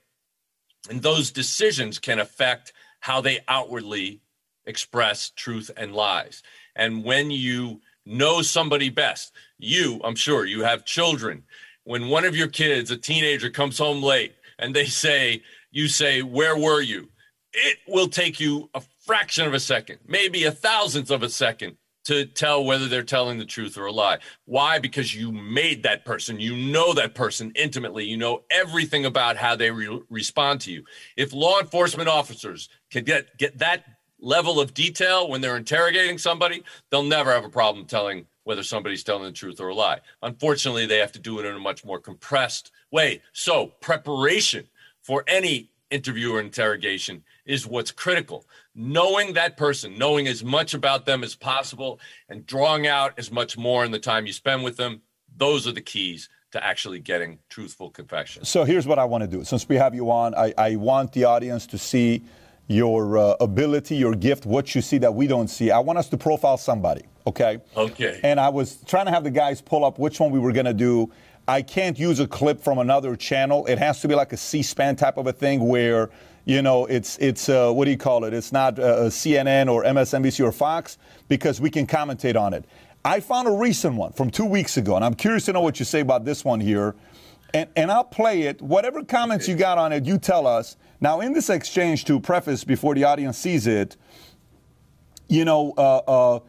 And those decisions can affect how they outwardly express truth and lies. And when you know somebody best, you, I'm sure you have children. When one of your kids, a teenager, comes home late and they say, you say, Where were you? It will take you a fraction of a second, maybe a thousandth of a second to tell whether they're telling the truth or a lie. Why? Because you made that person. You know that person intimately. You know everything about how they re- respond to you. If law enforcement officers can get get that level of detail when they're interrogating somebody, they'll never have a problem telling whether somebody's telling the truth or a lie. Unfortunately, they have to do it in a much more compressed way. So, preparation for any interview or interrogation is what's critical. Knowing that person, knowing as much about them as possible, and drawing out as much more in the time you spend with them, those are the keys to actually getting truthful confession. So here's what I want to do. Since we have you on, I, I want the audience to see your uh, ability, your gift, what you see that we don't see. I want us to profile somebody, okay? Okay. And I was trying to have the guys pull up which one we were going to do. I can't use a clip from another channel. It has to be like a C-SPAN type of a thing where you know, it's it's uh, what do you call it? It's not uh, CNN or MSNBC or Fox because we can commentate on it. I found a recent one from two weeks ago, and I'm curious to know what you say about this one here. And, and I'll play it. Whatever comments you got on it, you tell us. Now, in this exchange, to preface before the audience sees it, you know, uh, uh, uh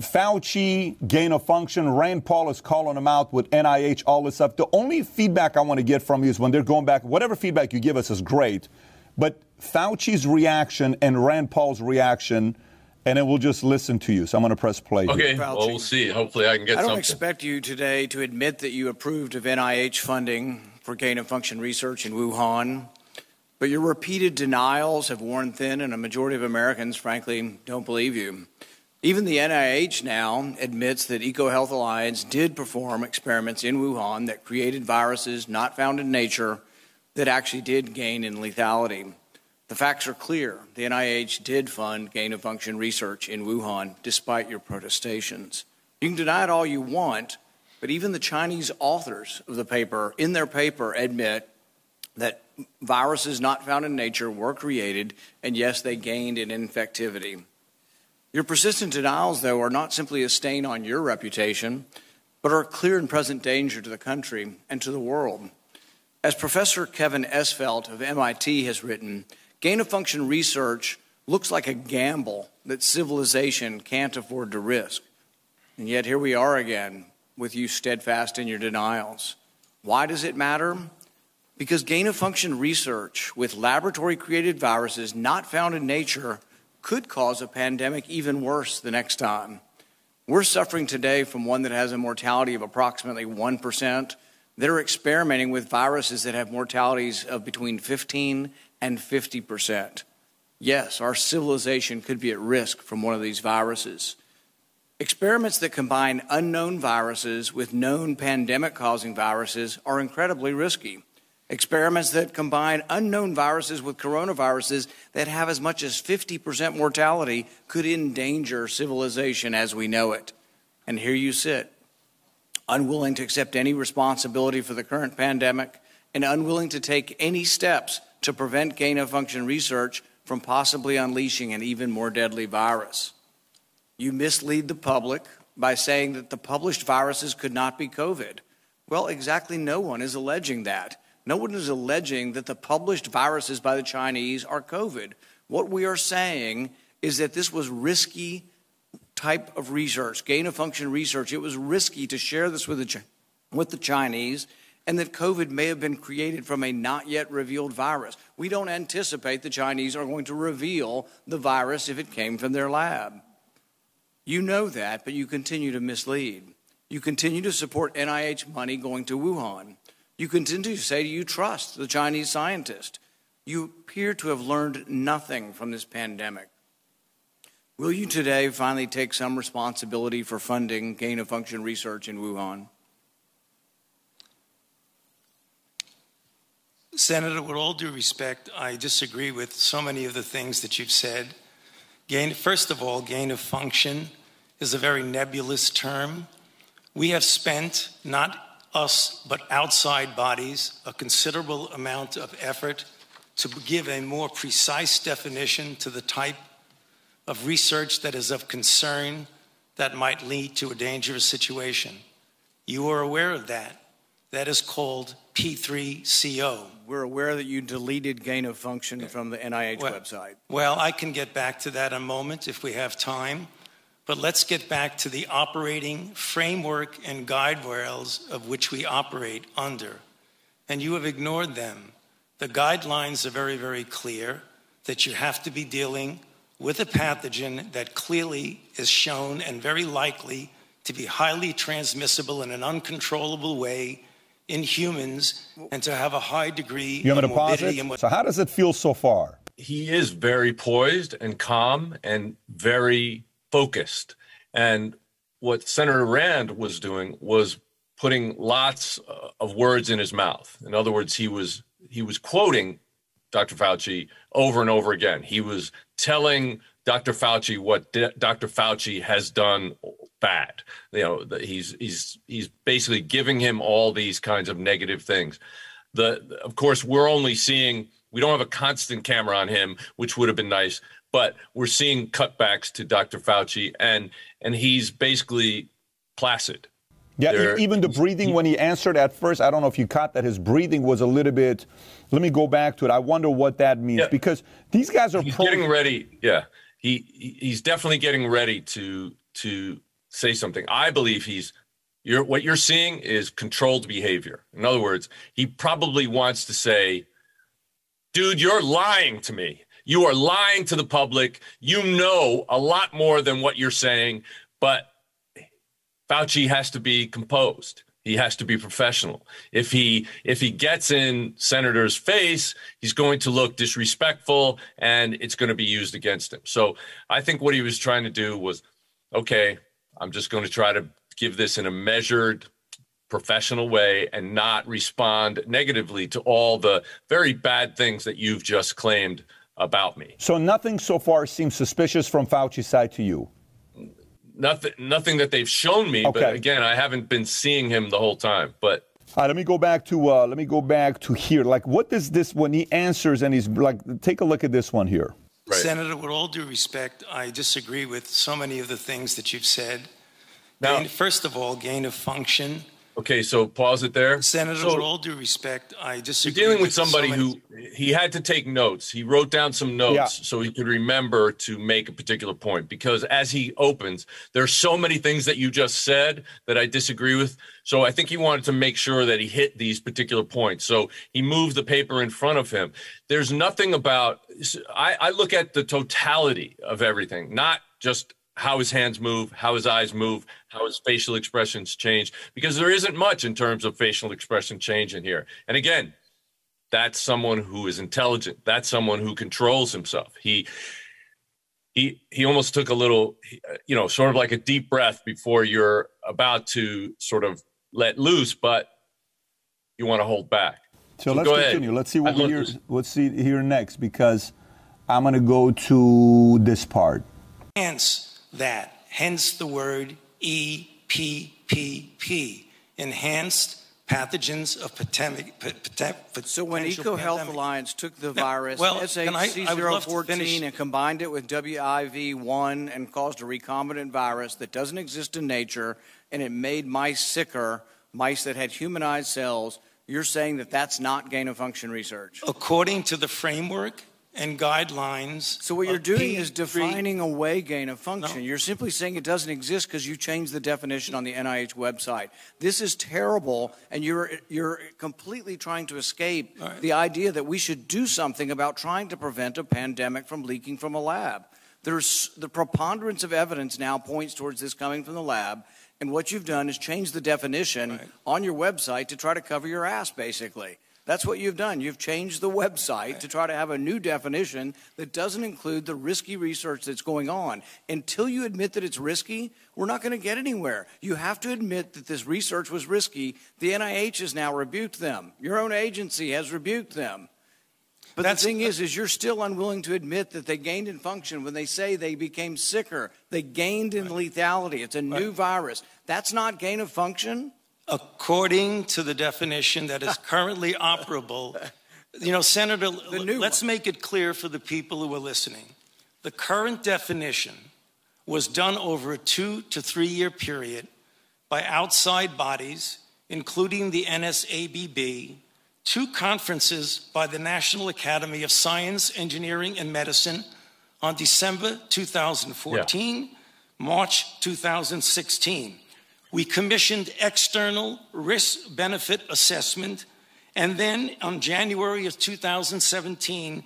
Fauci, gain of function, Rand Paul is calling them out with NIH, all this stuff. The only feedback I want to get from you is when they're going back, whatever feedback you give us is great. But Fauci's reaction and Rand Paul's reaction, and then we'll just listen to you. So I'm going to press play. Okay, well, we'll see. Hopefully, I can get. I don't something. expect you today to admit that you approved of NIH funding for gain of function research in Wuhan, but your repeated denials have worn thin, and a majority of Americans, frankly, don't believe you. Even the NIH now admits that EcoHealth Alliance did perform experiments in Wuhan that created viruses not found in nature that actually did gain in lethality. The facts are clear. The NIH did fund gain of function research in Wuhan despite your protestations. You can deny it all you want, but even the Chinese authors of the paper, in their paper, admit that viruses not found in nature were created, and yes, they gained in infectivity. Your persistent denials, though, are not simply a stain on your reputation, but are a clear and present danger to the country and to the world. As Professor Kevin Esvelt of MIT has written, gain of function research looks like a gamble that civilization can't afford to risk. And yet here we are again with you steadfast in your denials. Why does it matter? Because gain of function research with laboratory created viruses not found in nature could cause a pandemic even worse the next time. We're suffering today from one that has a mortality of approximately 1%. They're experimenting with viruses that have mortalities of between 15 and 50 percent. Yes, our civilization could be at risk from one of these viruses. Experiments that combine unknown viruses with known pandemic causing viruses are incredibly risky. Experiments that combine unknown viruses with coronaviruses that have as much as 50% mortality could endanger civilization as we know it. And here you sit, unwilling to accept any responsibility for the current pandemic, and unwilling to take any steps to prevent gain of function research from possibly unleashing an even more deadly virus. You mislead the public by saying that the published viruses could not be COVID. Well, exactly no one is alleging that. No one is alleging that the published viruses by the Chinese are COVID. What we are saying is that this was risky type of research, gain of function research, it was risky to share this with the, with the Chinese, and that COVID may have been created from a not yet revealed virus. We don't anticipate the Chinese are going to reveal the virus if it came from their lab. You know that, but you continue to mislead. You continue to support NIH money going to Wuhan. You continue to say you trust the Chinese scientist. You appear to have learned nothing from this pandemic. Will you today finally take some responsibility for funding gain of function research in Wuhan? Senator, with all due respect, I disagree with so many of the things that you've said. Gain, first of all, gain of function is a very nebulous term. We have spent, not us, but outside bodies, a considerable amount of effort to give a more precise definition to the type of research that is of concern that might lead to a dangerous situation. You are aware of that. That is called P3CO. We're aware that you deleted gain of function from the NIH well, website. Well, I can get back to that in a moment if we have time. But let's get back to the operating framework and guide rails of which we operate under. And you have ignored them. The guidelines are very, very clear that you have to be dealing with a pathogen that clearly is shown and very likely to be highly transmissible in an uncontrollable way in humans and to have a high degree you of morbidity. And so how does it feel so far? He is very poised and calm and very focused. And what Senator Rand was doing was putting lots uh, of words in his mouth. In other words, he was he was quoting Dr. Fauci over and over again. He was telling Dr. Fauci what Dr. Fauci has done bad. You know, he's he's he's basically giving him all these kinds of negative things. The of course we're only seeing we don't have a constant camera on him, which would have been nice, but we're seeing cutbacks to Dr. Fauci and and he's basically placid. Yeah, there, even the breathing he, when he answered at first, I don't know if you caught that his breathing was a little bit. Let me go back to it. I wonder what that means yeah, because these guys are he's pro- getting ready. Yeah, he he's definitely getting ready to to say something. I believe he's you're what you're seeing is controlled behavior. In other words, he probably wants to say, dude, you're lying to me. You are lying to the public. You know a lot more than what you're saying, but Fauci has to be composed. He has to be professional. If he if he gets in senator's face, he's going to look disrespectful and it's going to be used against him. So I think what he was trying to do was okay, I'm just going to try to give this in a measured, professional way and not respond negatively to all the very bad things that you've just claimed about me. So nothing so far seems suspicious from Fauci's side to you. Nothing, nothing that they've shown me. Okay. But again, I haven't been seeing him the whole time. But all right, let me go back to uh, let me go back to here. Like, what does this when he answers and he's like, take a look at this one here. Right. Senator, with all due respect, I disagree with so many of the things that you've said. Now, gain, first of all, gain of function. Okay, so pause it there. Senator, so, with all due respect, I disagree. You're dealing with, with somebody so who he had to take notes. He wrote down some notes yeah. so he could remember to make a particular point. Because as he opens, there's so many things that you just said that I disagree with. So I think he wanted to make sure that he hit these particular points. So he moved the paper in front of him. There's nothing about. I, I look at the totality of everything, not just how his hands move, how his eyes move, how his facial expressions change, because there isn't much in terms of facial expression change in here. And again, that's someone who is intelligent. That's someone who controls himself. He he he almost took a little, you know, sort of like a deep breath before you're about to sort of let loose, but you want to hold back. So, so let's continue. Ahead. Let's see what we hear. Let's see here next because I'm going to go to this part. Hence that. Hence the word EPPP, enhanced pathogens of pandemic. so when EcoHealth pandemic. Alliance took the virus well, SHC014 and combined it with WIV1 and caused a recombinant virus that doesn't exist in nature, and it made mice sicker, mice that had humanized cells, you're saying that that's not gain of function research? According to the framework and guidelines. So what you're doing is defining away gain of function. No. You're simply saying it doesn't exist because you changed the definition on the NIH website. This is terrible, and you're you're completely trying to escape right. the idea that we should do something about trying to prevent a pandemic from leaking from a lab. There's the preponderance of evidence now points towards this coming from the lab, And what you've done is change the definition right. on your website to try to cover your ass, basically. That's what you've done. You've changed the website to try to have a new definition that doesn't include the risky research that's going on. Until you admit that it's risky, we're not going to get anywhere. You have to admit that this research was risky. The NIH has now rebuked them. Your own agency has rebuked them. But That's, the thing is, is you're still unwilling to admit that they gained in function when they say they became sicker. They gained in right. lethality. It's a right. new virus. That's not gain of function according to the definition that is currently operable. You know, Senator, let's one. make it clear for the people who are listening. The current definition was done over a two to three year period by outside bodies, including the NSABB, two conferences by the National Academy of Science, Engineering, and Medicine on December 2014, yeah. March 2016. We commissioned external risk benefit assessment. And then on January of 2017,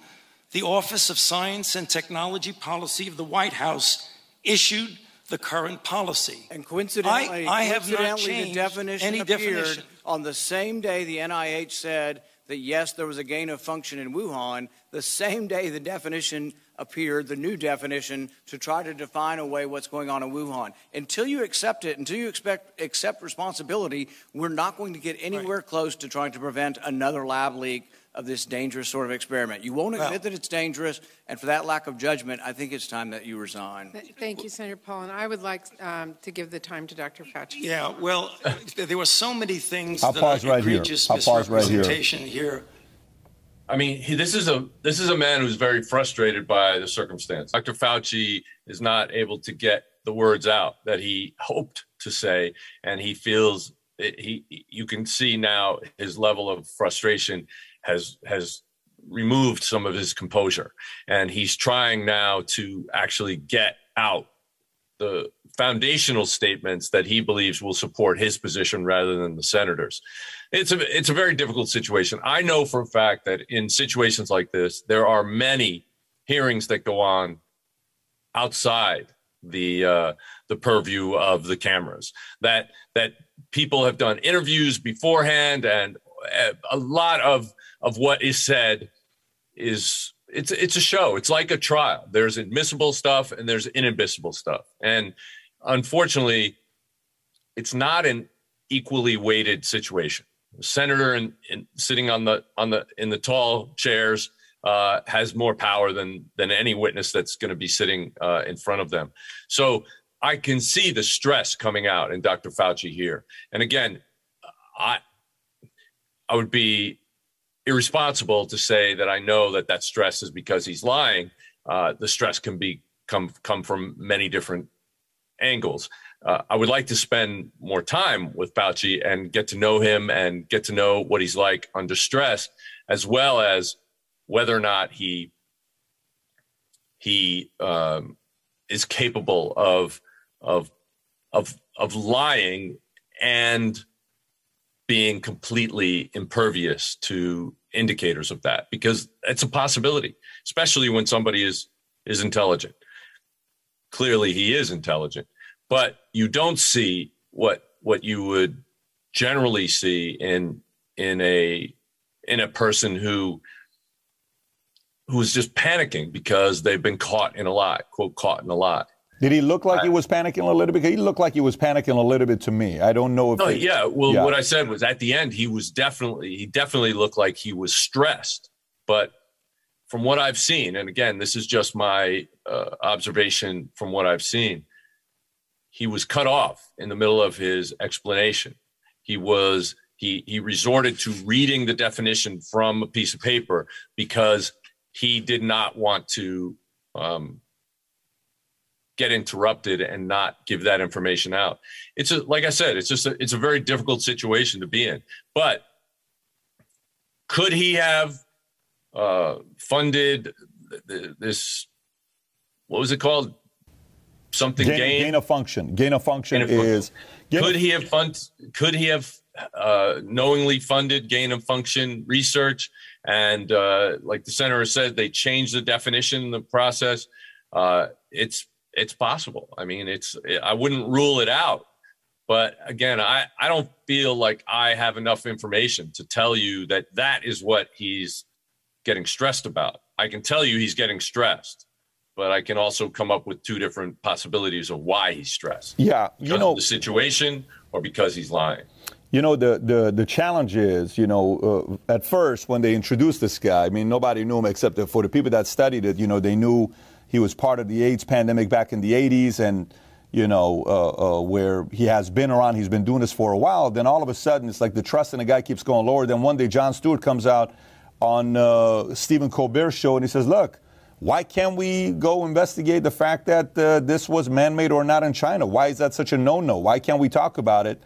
the Office of Science and Technology Policy of the White House issued the current policy. And coincidentally, I, I have not changed the definition any appeared definition. on the same day the NIH said that yes, there was a gain of function in Wuhan. The same day the definition appeared the new definition to try to define away what's going on in Wuhan. Until you accept it, until you expect, accept responsibility, we're not going to get anywhere right. close to trying to prevent another lab leak of this dangerous sort of experiment. You won't admit well, that it's dangerous, and for that lack of judgment, I think it's time that you resign. Thank you, Senator Paul. And I would like um, to give the time to Dr. Fauci. Yeah, well, there were so many things I'll that pause are right egregious here. I'll pause right here. here I mean, he, this is a this is a man who's very frustrated by the circumstance. Dr. Fauci is not able to get the words out that he hoped to say, and he feels it, he. You can see now his level of frustration has has removed some of his composure, and he's trying now to actually get out the foundational statements that he believes will support his position rather than the senators. It's a it's a very difficult situation. I know for a fact that in situations like this, there are many hearings that go on outside the uh, the purview of the cameras. That that people have done interviews beforehand, and a lot of of what is said is it's it's a show. It's like a trial. There's admissible stuff and there's inadmissible stuff. And unfortunately, it's not an equally weighted situation. Senator in, in, sitting on the on the in the tall chairs uh, has more power than than any witness that's going to be sitting uh, in front of them. So I can see the stress coming out in Dr. Fauci here. And again, I I would be irresponsible to say that I know that that stress is because he's lying. Uh, the stress can be come come from many different angles. Uh, I would like to spend more time with Fauci and get to know him and get to know what he's like under stress, as well as whether or not he he um, is capable of of of of lying and being completely impervious to indicators of that because it's a possibility, especially when somebody is is intelligent. Clearly, he is intelligent, but you don't see what what you would generally see in in a in a person who who's just panicking because they've been caught in a lie, quote, caught in a lie. Did he look like I, he was panicking a little bit? He looked like he was panicking a little bit to me. I don't know if. No, yeah. Well, yeah. what I said was at the end, he was definitely he definitely looked like he was stressed. But from what I've seen, and again, this is just my uh, observation from what I've seen, he was cut off in the middle of his explanation. He was he he resorted to reading the definition from a piece of paper because he did not want to. Um, get interrupted and not give that information out. It's a, like I said, it's just a, it's a very difficult situation to be in. But could he have uh, funded this? What was it called? Something gain, gain, gain of function. Gain of function gain is. Could he have fund? Could he have uh, knowingly funded gain of function research? And uh, like the senator said, they changed the definition in the process. Uh, it's it's possible. I mean, it's I wouldn't rule it out, But again, I, I don't feel like I have enough information to tell you that that is what he's getting stressed about. I can tell you he's getting stressed, but I can also come up with two different possibilities of why he's stressed. Yeah, you know the situation or because he's lying. You know the the the challenge is, you know, uh, at first when they introduced this guy, I mean nobody knew him except for the people that studied it. You know, they knew he was part of the AIDS pandemic back in the 80s and you know, uh, uh, where he has been around, he's been doing this for a while, then all of a sudden it's like the trust in the guy keeps going lower. Then one day Jon Stewart comes out on uh, Stephen Colbert's show and he says, look, why can't we go investigate the fact that uh, this was man made or not in China? Why is that such a no no? Why can't we talk about it?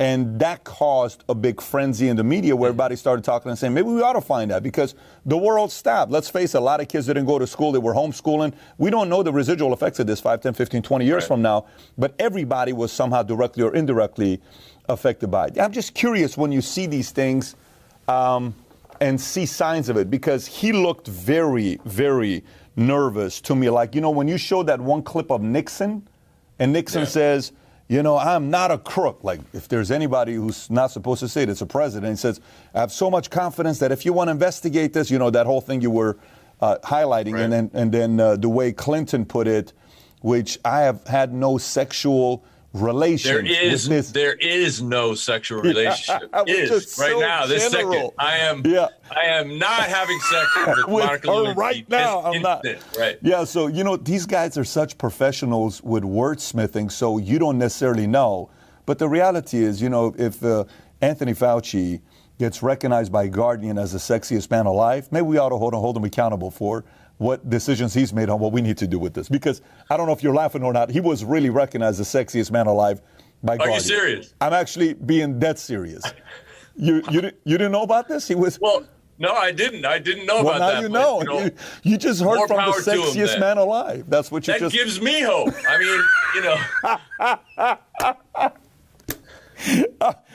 And that caused a big frenzy in the media where everybody started talking and saying, maybe we ought to find out because the world stopped. Let's face it, a lot of kids didn't go to school, they were homeschooling. We don't know the residual effects of this 5, 10, 15, 20 years right. from now, but everybody was somehow directly or indirectly affected by it. I'm just curious when you see these things um, and see signs of it because he looked very, very nervous to me. Like, you know, when you showed that one clip of Nixon, and Nixon yeah. says, you know, I'm not a crook. Like, if there's anybody who's not supposed to say it, it's a president. He says, I have so much confidence that if you want to investigate this, you know, that whole thing you were uh, highlighting. Right. And then, and then uh, the way Clinton put it, which I have had no sexual relation. There is there is no sexual relationship. Yeah, is right so now this general. second. I am yeah. I am not having sex with, with Monica Lewinsky. Right now, I'm not. Right. Yeah. So you know these guys are such professionals with wordsmithing, so you don't necessarily know. But the reality is, you know, if uh, Anthony Fauci gets recognized by Guardian as the sexiest man alive, maybe we ought to hold, hold him accountable for what decisions he's made on what we need to do with this. Because I don't know if you're laughing or not, he was really recognized the sexiest man alive by Are Guardian. you serious? I'm actually being dead serious. you you you didn't know about this? He was well. No, I didn't. I didn't know well, about now you know. You, know you, just heard from the sexiest man alive. That's what you that just. That gives me hope. I mean, you know.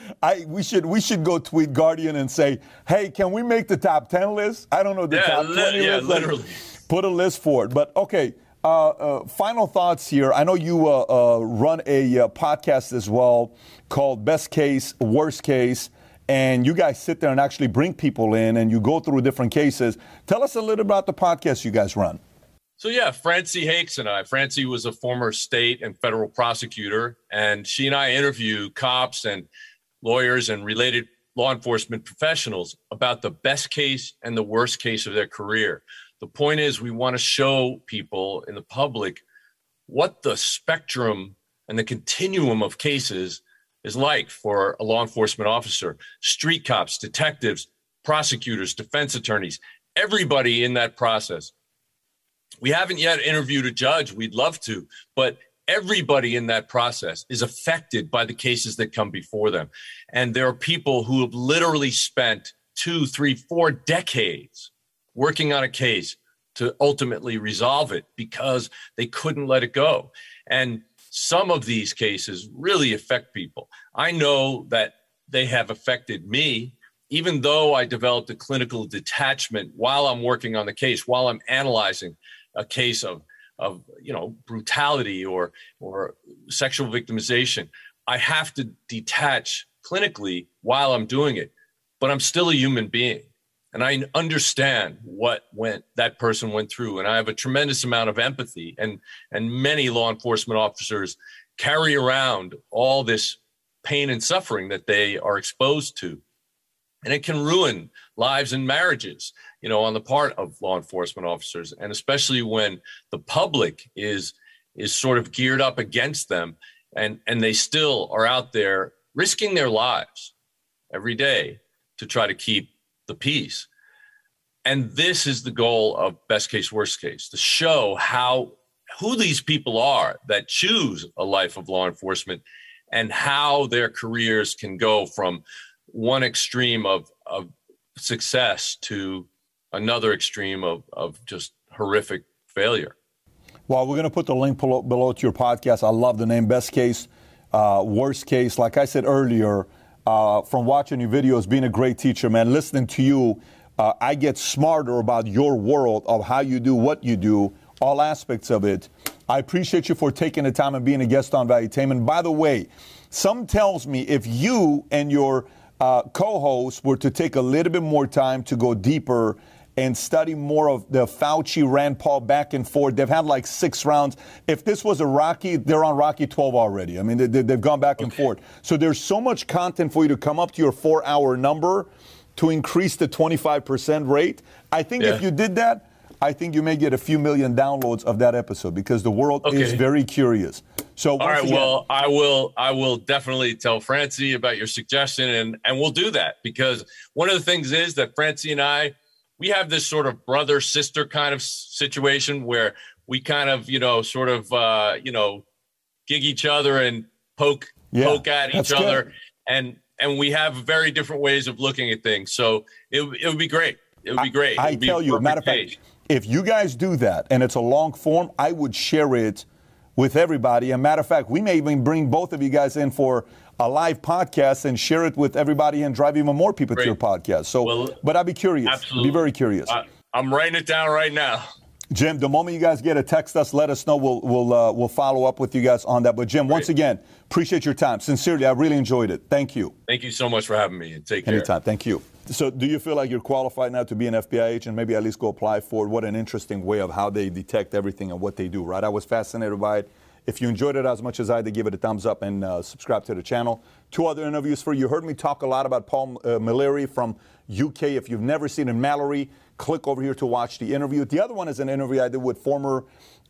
I we should we should go tweet Guardian and say, hey, can we make the top ten list? I don't know the yeah, top li- twenty yeah, list. Literally. Put a list for it. But okay, uh, uh, final thoughts here. I know you uh, uh run a uh, podcast as well called Best Case, Worst Case, and you guys sit there and actually bring people in and you go through different cases. Tell us a little about the podcast you guys run. So yeah, Francey Hakes and I. Francey was a former state and federal prosecutor, and she and I interview cops and lawyers and related law enforcement professionals about the best case and the worst case of their career. The point is, we want to show people in the public what the spectrum and the continuum of cases is like for a law enforcement officer, street cops, detectives, prosecutors, defense attorneys, everybody in that process. We haven't yet interviewed a judge. We'd love to, but everybody in that process is affected by the cases that come before them. And there are people who have literally spent two, three, four decades working on a case to ultimately resolve it because they couldn't let it go. And some of these cases really affect people. I know that they have affected me, even though I developed a clinical detachment while I'm working on the case, while I'm analyzing a case of of you know brutality or or sexual victimization i have to detach clinically while i'm doing it but i'm still a human being and i understand what went that person went through. And i have a tremendous amount of empathy and and many law enforcement officers carry around all this pain and suffering that they are exposed to. And it can ruin lives and marriages you know on the part of law enforcement officers. And especially when the public is is sort of geared up against them and and they still are out there risking their lives every day to try to keep the piece. and this is the goal of best case worst case to show how who these people are that choose a life of law enforcement and how their careers can go from one extreme of, of success to another extreme of, of just horrific failure. Well, we're going to put the link below, below to your podcast. I love the name Best Case, uh, Worst Case. Like I said earlier, uh, from watching your videos, being a great teacher, man, listening to you, uh, I get smarter about your world of how you do what you do, all aspects of it. I appreciate you for taking the time and being a guest on Value Valuetainment. By the way, Some tells me if you and your uh, co-hosts were to take a little bit more time to go deeper and study more of the Fauci Rand Paul back and forth. They've had like six rounds. If this was a Rocky, they're on Rocky 12 already. I mean, they, have gone back and forth. So there's so much content for you to come up to your four hour number to increase the 25% rate. I think yeah. if you did that, I think you may get a few million downloads of that episode because the world okay. is very curious. So all right, again, well, I will I will definitely tell Francey about your suggestion and and we'll do that because one of the things is that Francey and I we have this sort of brother sister kind of situation where we kind of you know sort of uh, you know gig each other and poke yeah, poke at each other and and we have very different ways of looking at things. So it, it would be great. It would be great. I, I tell you, matter of fact, if you guys do that and it's a long form, I would share it with everybody. And matter of fact, we may even bring both of you guys in for a live podcast and share it with everybody and drive even more people Great. to your podcast. So, well, but I'd be curious. Absolutely. Be very curious. I, I'm writing it down right now. Jim, the moment you guys get a text us, let us know. We'll we'll uh, we'll follow up with you guys on that. But Jim, Great. once again, appreciate your time. Sincerely, I really enjoyed it. Thank you. Thank you so much for having me. And Take care. Anytime. Thank you. So, do you feel like you're qualified now to be an FBI agent? Maybe at least go apply for it. What an interesting way of how they detect everything and what they do. Right? I was fascinated by it. If you enjoyed it as much as I did, give it a thumbs up and uh, subscribe to the channel. Two other interviews for you. you heard me talk a lot about Paul uh, Mallory from UK. If you've never seen him, Mallory, click over here to watch the interview. The other one is an interview I did with former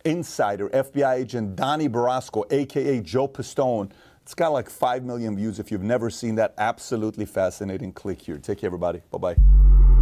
insider FBI agent Donnie Brasco, aka Joe Pistone. It's got like 5 million views. If you've never seen that, absolutely fascinating. Click here. Take care, everybody. Bye bye.